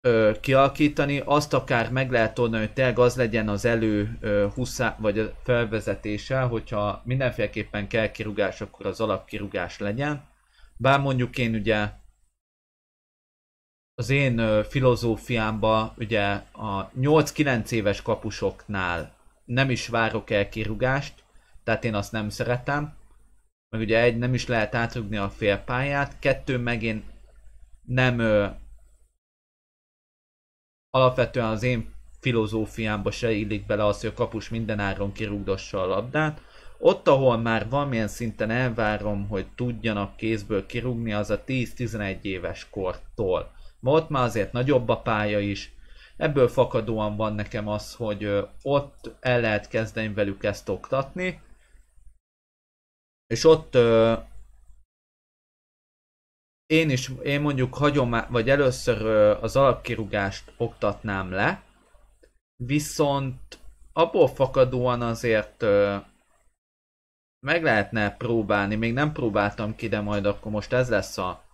ö, kialakítani, azt akár meg lehet oldani, hogy tényleg az legyen az elő ö, huszá, vagy a felvezetése, hogyha mindenféleképpen kell kirúgás, akkor az alapkirúgás legyen. Bár mondjuk én ugye az én filozófiámban ugye a 8-9 éves kapusoknál nem is várok el kirúgást, tehát én azt nem szeretem. Meg ugye egy, nem is lehet átrugni a félpályát, kettő meg nem ö, alapvetően az én filozófiámba se illik bele az, hogy a kapus mindenáron kirúgdossa a labdát. Ott, ahol már valamilyen szinten elvárom, hogy tudjanak kézből kirúgni, az a 10-11 éves kortól. Ma ott már azért nagyobb a pálya is, ebből fakadóan van nekem az, hogy ott el lehet kezdeni velük ezt oktatni, és ott én is, én mondjuk hagyom, vagy először az alapkirúgást oktatnám le, viszont abból fakadóan azért meg lehetne próbálni, még nem próbáltam ki, de majd akkor most ez lesz a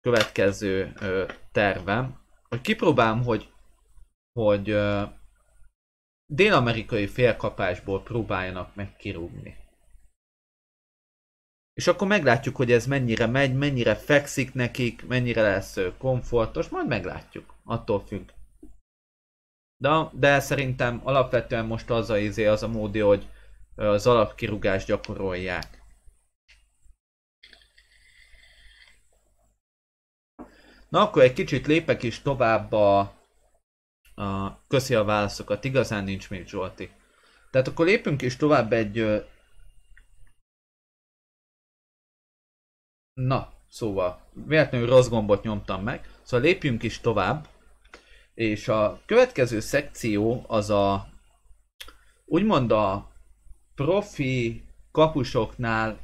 következő ö, tervem, hogy kipróbálom, hogy, hogy ö, dél-amerikai félkapásból próbáljanak meg kirúgni. És akkor meglátjuk, hogy ez mennyire megy, mennyire fekszik nekik, mennyire lesz komfortos, majd meglátjuk. Attól függ. De, de szerintem alapvetően most az a izé, az a módi, hogy az alapkirúgást gyakorolják. Na akkor egy kicsit lépek is tovább a, a köszi a válaszokat, igazán nincs még Zsolti. Tehát akkor lépünk is tovább egy... Na, szóval, véletlenül rossz gombot nyomtam meg. Szóval lépjünk is tovább. És a következő szekció az a úgymond a profi kapusoknál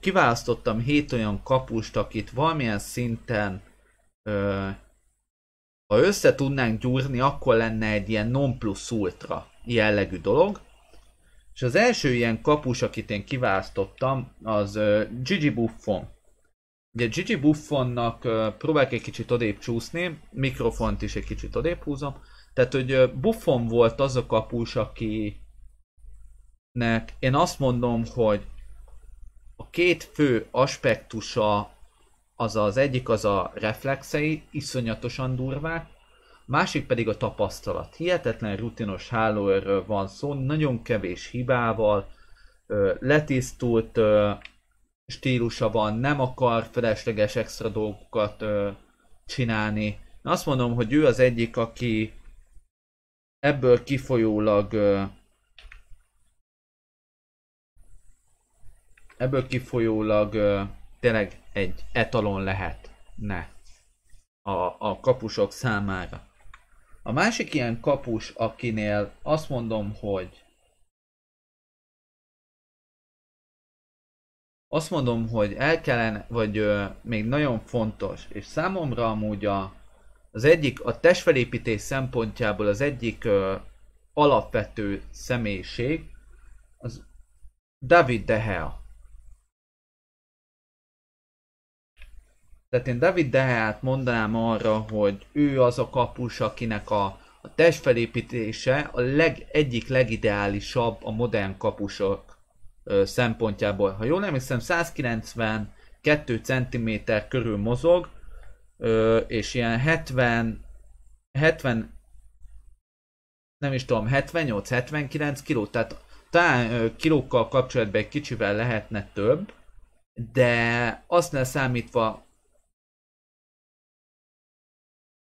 kiválasztottam hét olyan kapust, akit valamilyen szinten ö, ha össze tudnánk gyúrni, akkor lenne egy ilyen non plus ultra jellegű dolog. És az első ilyen kapus, akit én kiválasztottam, az uh, Gigi Buffon. Ugye Gigi Buffonnak uh, próbálok egy kicsit odébb csúszni, mikrofont is egy kicsit odébb húzom. Tehát, hogy uh, Buffon volt az a kapus, akinek én azt mondom, hogy a két fő aspektusa az az egyik az a reflexei, iszonyatosan durvák, másik pedig a tapasztalat. Hihetetlen rutinos hálóerről van szó, nagyon kevés hibával, letisztult stílusa van, nem akar felesleges extra dolgokat csinálni. Azt mondom, hogy ő az egyik, aki ebből kifolyólag ebből kifolyólag tényleg egy etalon ne a, a kapusok számára. A másik ilyen kapus, akinél azt mondom, hogy azt mondom, hogy el kellene, vagy ö, még nagyon fontos, és számomra amúgy a, az egyik, a testfelépítés szempontjából az egyik ö, alapvető személyiség, az David De Gea. Tehát én David Deheát mondanám arra, hogy ő az a kapus, akinek a, a testfelépítése a leg, egyik legideálisabb a modern kapusok ö, szempontjából. Ha jól emlékszem, 192 cm körül mozog, ö, és ilyen 70, 70 nem is tudom, 78-79 kg, tehát talán kilókkal kapcsolatban egy kicsivel lehetne több, de azt leszámítva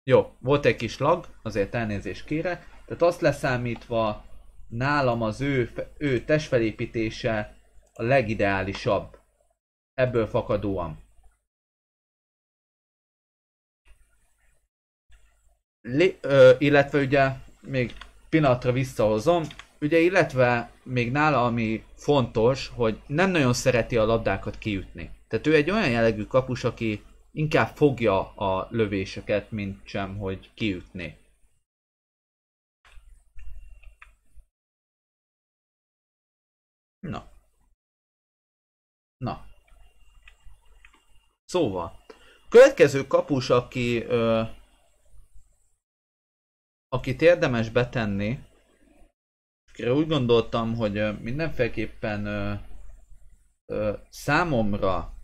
jó, volt egy kis lag, azért elnézést kére, tehát azt leszámítva nálam az ő, ő testfelépítése a legideálisabb. Ebből fakadóan. Lé, ö, illetve ugye még pillanatra visszahozom, ugye illetve még nála ami fontos, hogy nem nagyon szereti a labdákat kiütni. Tehát ő egy olyan jellegű kapus, aki inkább fogja a lövéseket, mint sem, hogy kiütni. Na. Na. Szóval, következő kapus, aki ö, akit érdemes betenni, úgy gondoltam, hogy mindenféleképpen ö, ö, számomra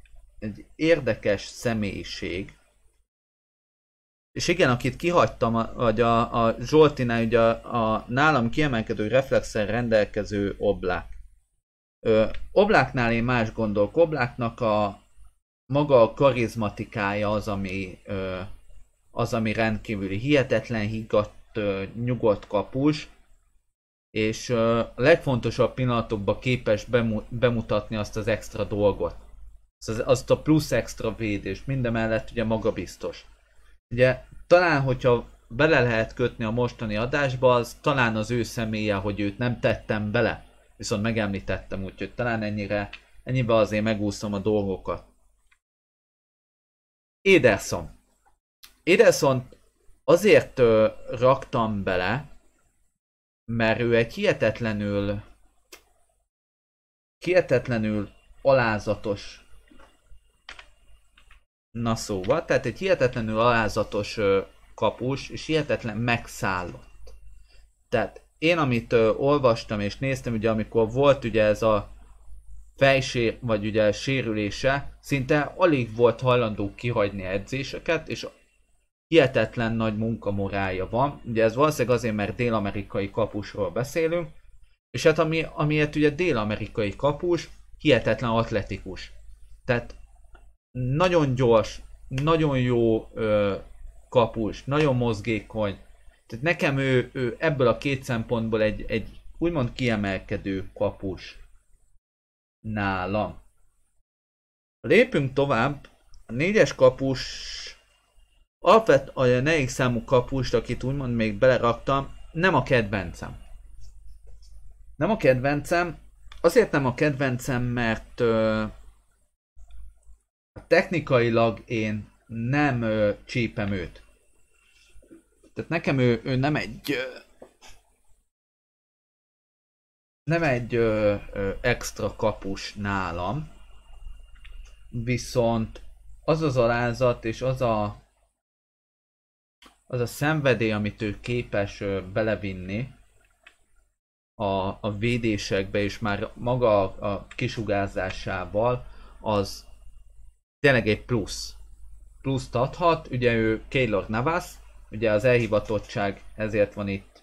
egy érdekes személyiség, és igen, akit kihagytam, vagy a, a Zsoltinál, ugye a, a nálam kiemelkedő reflexen rendelkező oblák. Ö, Obláknál én más gondolok. Obláknak a maga a karizmatikája az, ami, ö, az, ami rendkívüli. Hihetetlen higgadt, ö, nyugodt kapus, és ö, a legfontosabb pillanatokban képes bemu- bemutatni azt az extra dolgot. Az, azt a plusz extra védést, mindemellett ugye magabiztos. Ugye talán, hogyha bele lehet kötni a mostani adásba, az talán az ő személye, hogy őt nem tettem bele viszont megemlítettem, úgyhogy talán ennyire, ennyibe azért megúszom a dolgokat. Ederson. Ederson azért ö, raktam bele, mert ő egy hihetetlenül hihetetlenül alázatos na szóval, tehát egy hihetetlenül alázatos kapus, és hihetetlen megszállott. Tehát én amit olvastam és néztem, ugye amikor volt ugye ez a fejsér, vagy ugye sérülése, szinte alig volt hajlandó kihagyni edzéseket, és hihetetlen nagy munkamorálja van. Ugye ez valószínűleg azért, mert dél-amerikai kapusról beszélünk, és hát ami, amiért ugye dél-amerikai kapus, hihetetlen atletikus. Tehát nagyon gyors, nagyon jó ö, kapus, nagyon mozgékony, tehát nekem ő, ő ebből a két szempontból egy, egy úgymond kiemelkedő kapus nálam. Lépünk tovább. A négyes kapus alapvet a negyedik számú kapust, akit úgymond még beleraktam, nem a kedvencem. Nem a kedvencem, azért nem a kedvencem, mert ö, technikailag én nem ö, csípem őt. Tehát nekem ő, ő nem egy nem egy ö, ö, extra kapus nálam, viszont az az alázat és az a az a szenvedély, amit ő képes ö, belevinni a, a védésekbe, és már maga a, a kisugárzásával, az tényleg egy plusz. Pluszt adhat, ugye ő Keylor Navas, ugye az elhivatottság ezért van itt,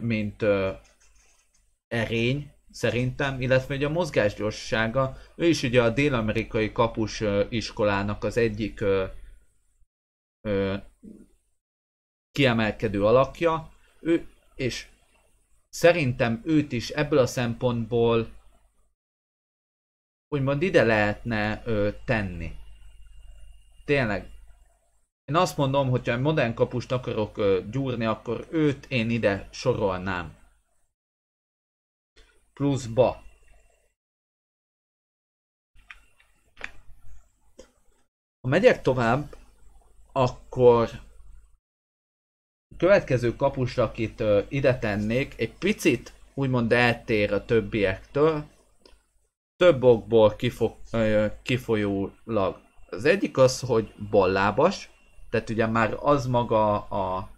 mint erény, szerintem, illetve ugye a mozgásgyorssága, ő is ugye a dél-amerikai kapus iskolának az egyik ö, ö, kiemelkedő alakja, ő, és szerintem őt is ebből a szempontból úgymond ide lehetne ö, tenni. Tényleg, én azt mondom, hogyha egy modern kapust akarok uh, gyúrni, akkor őt én ide sorolnám. Pluszba. Ha megyek tovább, akkor a következő kapus, akit uh, ide tennék, egy picit úgymond eltér a többiektől, több okból kifo- kifolyólag. Az egyik az, hogy ballábas, tehát ugye már az maga a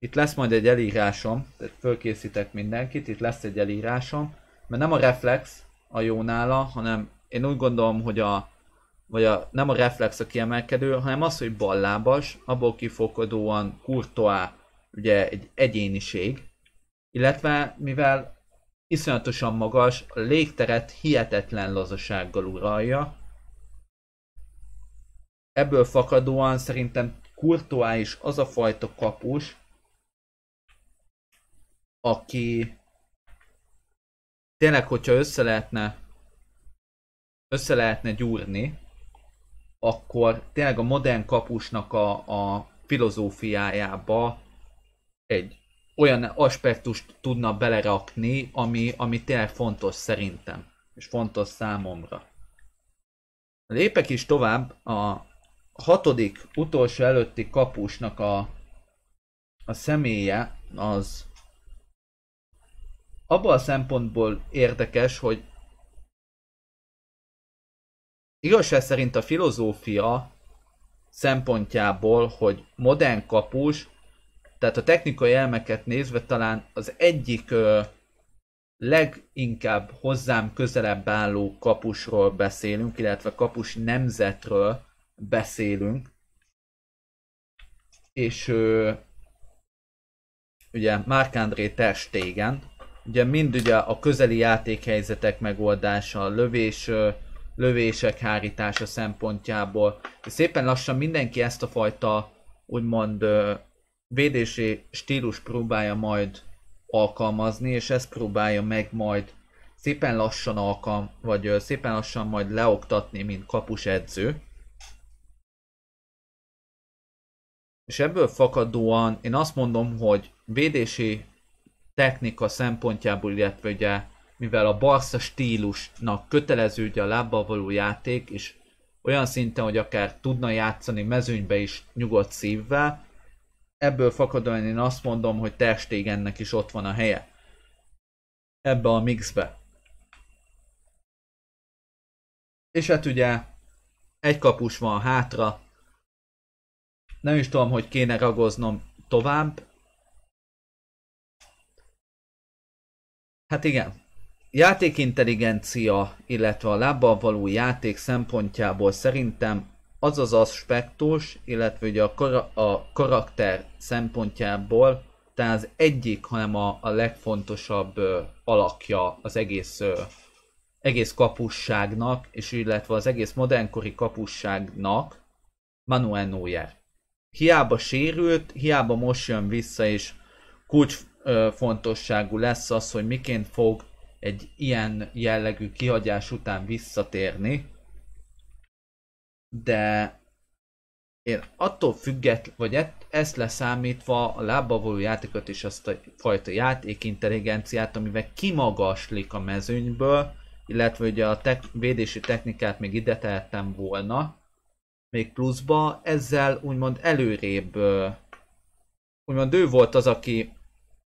Itt lesz majd egy elírásom, tehát fölkészítek mindenkit, itt lesz egy elírásom, mert nem a reflex a jó nála, hanem én úgy gondolom, hogy a, vagy a, nem a reflex a kiemelkedő, hanem az, hogy ballábas, abból kifokadóan Courtois ugye egy egyéniség, illetve mivel iszonyatosan magas, a légteret hihetetlen lazasággal uralja, ebből fakadóan szerintem Courtois is az a fajta kapus, aki tényleg, hogyha össze lehetne össze lehetne gyúrni, akkor tényleg a modern kapusnak a, a filozófiájába egy olyan aspektust tudna belerakni, ami, ami tényleg fontos szerintem, és fontos számomra. Lépek is tovább, a hatodik, utolsó előtti kapusnak a, a személye az abban a szempontból érdekes, hogy igazság szerint a filozófia szempontjából, hogy modern kapus, tehát a technikai elmeket nézve talán az egyik ö, leginkább hozzám közelebb álló kapusról beszélünk, illetve kapus nemzetről beszélünk. És ö, ugye Mark André Ter ugye mind ugye a közeli játékhelyzetek megoldása, lövés, ö, lövések hárítása szempontjából. De szépen lassan mindenki ezt a fajta úgymond védési stílus próbálja majd alkalmazni, és ezt próbálja meg majd szépen lassan alkalm, vagy szépen lassan majd leoktatni, mint kapus edző. És ebből fakadóan én azt mondom, hogy védési technika szempontjából, illetve ugye mivel a Barca stílusnak kötelező ugye a lábbal való játék, és olyan szinten, hogy akár tudna játszani mezőnybe is nyugodt szívvel, ebből fakadóan én azt mondom, hogy Terstégennek is ott van a helye. Ebbe a mixbe. És hát ugye egy kapus van hátra. Nem is tudom, hogy kéne ragoznom tovább. Hát igen, játékintelligencia, illetve a lábbal való játék szempontjából szerintem az az aspektus, illetve ugye a, kar- a karakter szempontjából tehát az egyik, hanem a, a legfontosabb ö, alakja az egész ö, egész kapusságnak, és illetve az egész modernkori kapusságnak Manuel Neuer. Hiába sérült, hiába most jön vissza, és kulcs fontosságú lesz az, hogy miként fog egy ilyen jellegű kihagyás után visszatérni, de én attól függet, vagy et, ezt leszámítva a lábba való játékot és azt a fajta játékintelligenciát, amivel kimagaslik a mezőnyből, illetve ugye a tek- védési technikát még ide tehettem volna, még pluszba, ezzel úgymond előrébb, úgymond ő volt az, aki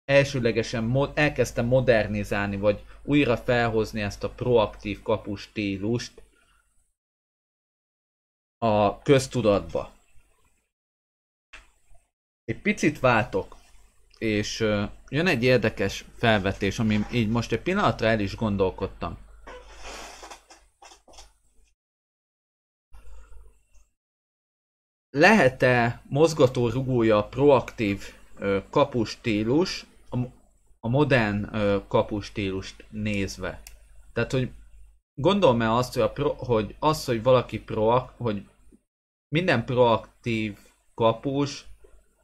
elsőlegesen mo- elkezdte modernizálni, vagy újra felhozni ezt a proaktív kapus stílust a köztudatba. Egy picit váltok, és jön egy érdekes felvetés, ami így most egy pillanatra el is gondolkodtam. Lehet-e mozgató rugója proaktív uh, kapus stílus a, modern kapustílust nézve. Tehát, hogy gondolom-e azt, hogy, a pro, hogy az, hogy valaki pro, hogy minden proaktív kapus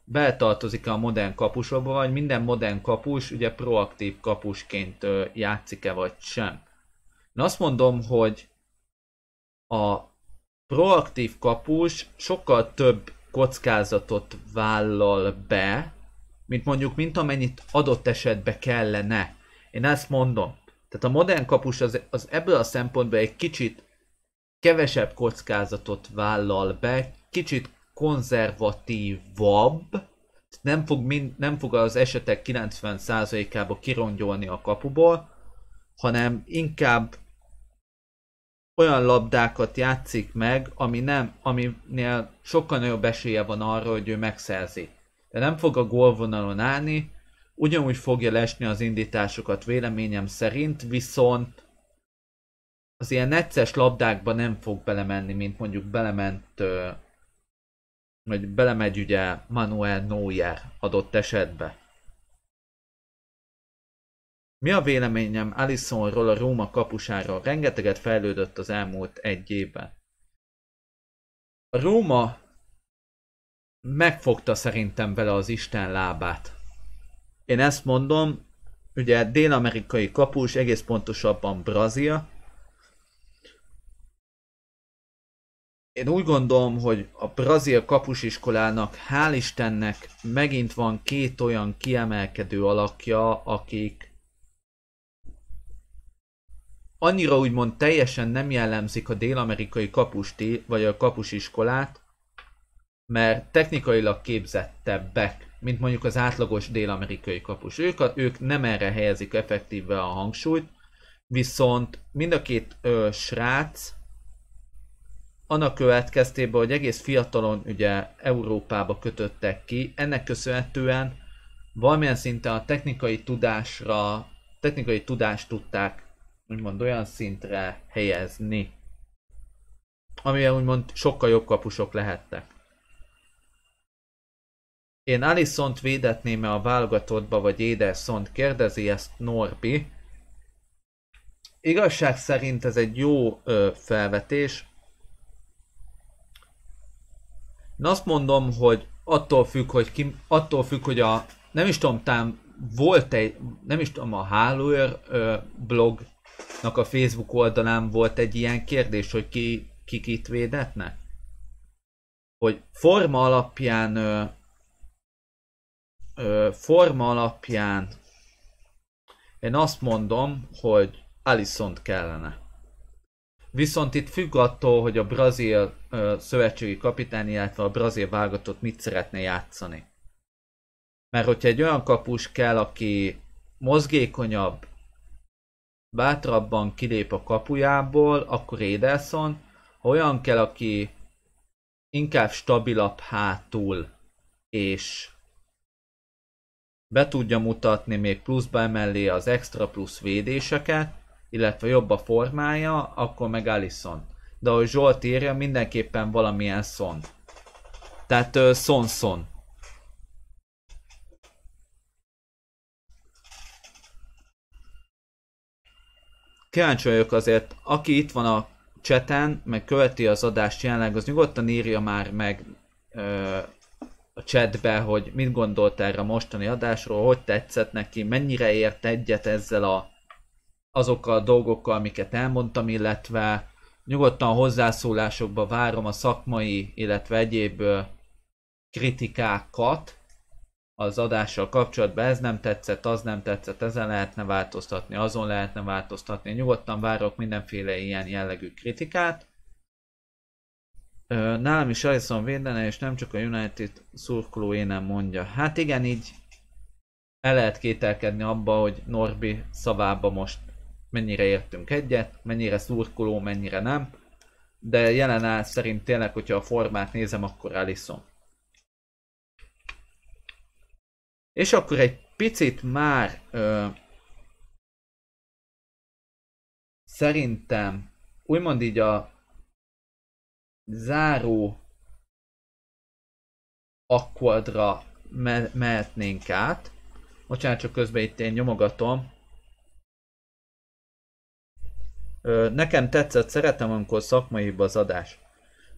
beletartozik a modern kapusokba, vagy minden modern kapus ugye proaktív kapusként játszik-e vagy sem. Én azt mondom, hogy a proaktív kapus sokkal több kockázatot vállal be, mint mondjuk, mint amennyit adott esetben kellene. Én ezt mondom. Tehát a modern kapus az, az ebből a szempontból egy kicsit kevesebb kockázatot vállal be, kicsit konzervatívabb, nem fog, mind, nem fog az esetek 90%-ába kirongyolni a kapuból, hanem inkább olyan labdákat játszik meg, ami nem, aminél sokkal nagyobb esélye van arra, hogy ő megszerzi. De nem fog a gólvonalon állni, ugyanúgy fogja lesni az indításokat véleményem szerint, viszont az ilyen necces labdákba nem fog belemenni, mint mondjuk belement, vagy belemegy ugye Manuel Neuer adott esetbe. Mi a véleményem Alisonról, a Róma kapusáról? Rengeteget fejlődött az elmúlt egy évben. A Róma megfogta szerintem vele az Isten lábát. Én ezt mondom, ugye dél-amerikai kapus, egész pontosabban Brazília. Én úgy gondolom, hogy a brazil kapusiskolának hál' Istennek megint van két olyan kiemelkedő alakja, akik annyira úgymond teljesen nem jellemzik a dél-amerikai kapusti, vagy a kapusiskolát, mert technikailag képzettebbek, mint mondjuk az átlagos dél-amerikai kapus. Ők, ők nem erre helyezik effektíve a hangsúlyt, viszont mind a két ö, srác annak következtében, hogy egész fiatalon ugye Európába kötöttek ki, ennek köszönhetően valamilyen szinten a technikai tudásra, technikai tudást tudták úgymond olyan szintre helyezni, amilyen úgymond sokkal jobb kapusok lehettek. Én Alisont védetném-e a válogatottba, vagy Edersont? Kérdezi ezt Norbi. Igazság szerint ez egy jó ö, felvetés. Én azt mondom, hogy attól függ, hogy ki, attól függ, hogy a, nem is tudom, tám volt egy, nem is tudom, a Hálőr blog a Facebook oldalán volt egy ilyen kérdés, hogy ki, ki kit védetne? Hogy forma alapján ö, ö, forma alapján én azt mondom, hogy Alisont kellene. Viszont itt függ attól, hogy a brazil ö, szövetségi kapitány, illetve a brazil válogatott mit szeretne játszani. Mert hogyha egy olyan kapus kell, aki mozgékonyabb, bátrabban kilép a kapujából, akkor Ederson, ha olyan kell, aki inkább stabilabb hátul, és be tudja mutatni még pluszba emellé az extra plusz védéseket, illetve jobb a formája, akkor meg Alisson. De ahogy Zsolt írja, mindenképpen valamilyen szon. Tehát uh, szon-szon. kíváncsi vagyok azért, aki itt van a cseten, meg követi az adást jelenleg, az nyugodtan írja már meg ö, a chatbe, hogy mit gondolt erre a mostani adásról, hogy tetszett neki, mennyire ért egyet ezzel a, azokkal a dolgokkal, amiket elmondtam, illetve nyugodtan hozzászólásokba várom a szakmai, illetve egyéb kritikákat, az adással kapcsolatban ez nem tetszett, az nem tetszett, ezen lehetne változtatni, azon lehetne változtatni. Nyugodtan várok mindenféle ilyen jellegű kritikát. Nálam is Alisson védene, és nem csak a United szurkoló nem mondja. Hát igen, így el lehet kételkedni abba, hogy Norbi szavába most mennyire értünk egyet, mennyire szurkoló, mennyire nem. De jelen áll szerint tényleg, hogyha a formát nézem, akkor Alisson. És akkor egy picit már ö, szerintem úgymond így a záró akkordra me- mehetnénk át. Bocsánat, csak közben itt én nyomogatom. Ö, nekem tetszett, szeretem, amikor szakmai az adás.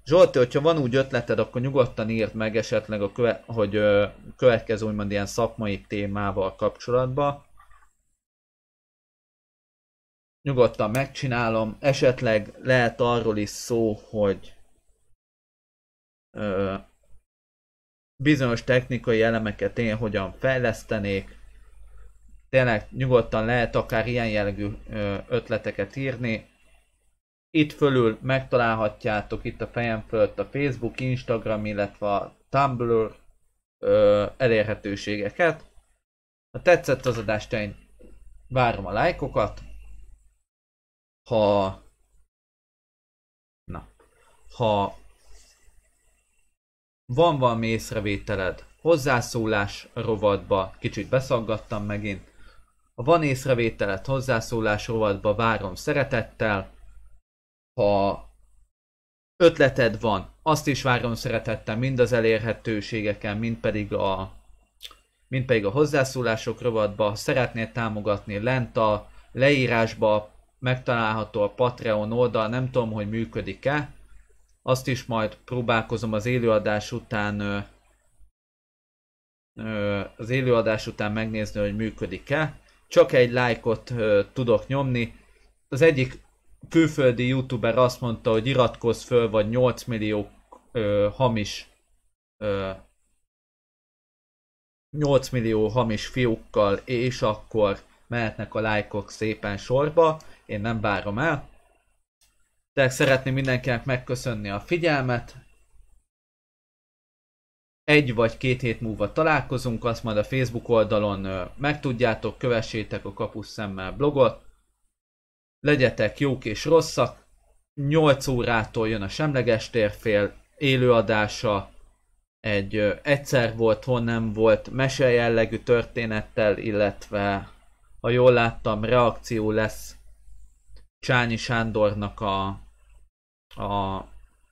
Zsolti, hogyha van úgy ötleted, akkor nyugodtan írd meg esetleg, a köve, hogy ö, következő úgymond ilyen szakmai témával kapcsolatban. Nyugodtan megcsinálom. Esetleg lehet arról is szó, hogy ö, bizonyos technikai elemeket én hogyan fejlesztenék. Tényleg nyugodtan lehet akár ilyen jellegű ötleteket írni itt fölül megtalálhatjátok itt a fejem fölött a Facebook, Instagram, illetve a Tumblr ö, elérhetőségeket. Ha tetszett az adást, én várom a lájkokat. Ha na, ha van valami észrevételed, hozzászólás rovatba, kicsit beszaggattam megint. Ha van észrevételed, hozzászólás rovatba várom szeretettel ha ötleted van, azt is várom szeretettel, mind az elérhetőségeken, mind pedig a, mind pedig a hozzászólások rovatba. Ha szeretnél támogatni, lent a leírásba megtalálható a Patreon oldal, nem tudom, hogy működik-e. Azt is majd próbálkozom az élőadás után ö, ö, az élőadás után megnézni, hogy működik-e. Csak egy lájkot ö, tudok nyomni. Az egyik külföldi youtuber azt mondta, hogy iratkozz föl, vagy 8 millió ö, hamis ö, 8 millió hamis fiúkkal, és akkor mehetnek a lájkok szépen sorba. Én nem várom el. De szeretném mindenkinek megköszönni a figyelmet. Egy vagy két hét múlva találkozunk, azt majd a Facebook oldalon megtudjátok, kövessétek a Kapus Szemmel blogot legyetek jók és rosszak. 8 órától jön a semleges térfél élőadása, egy egyszer volt, hol nem volt mese jellegű történettel, illetve ha jól láttam, reakció lesz Csányi Sándornak a, a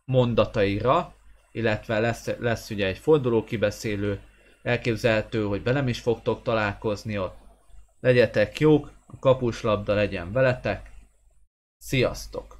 mondataira, illetve lesz, lesz ugye egy forduló kibeszélő, elképzelhető, hogy velem is fogtok találkozni ott. Legyetek jók, a kapuslabda legyen veletek, Sziasztok!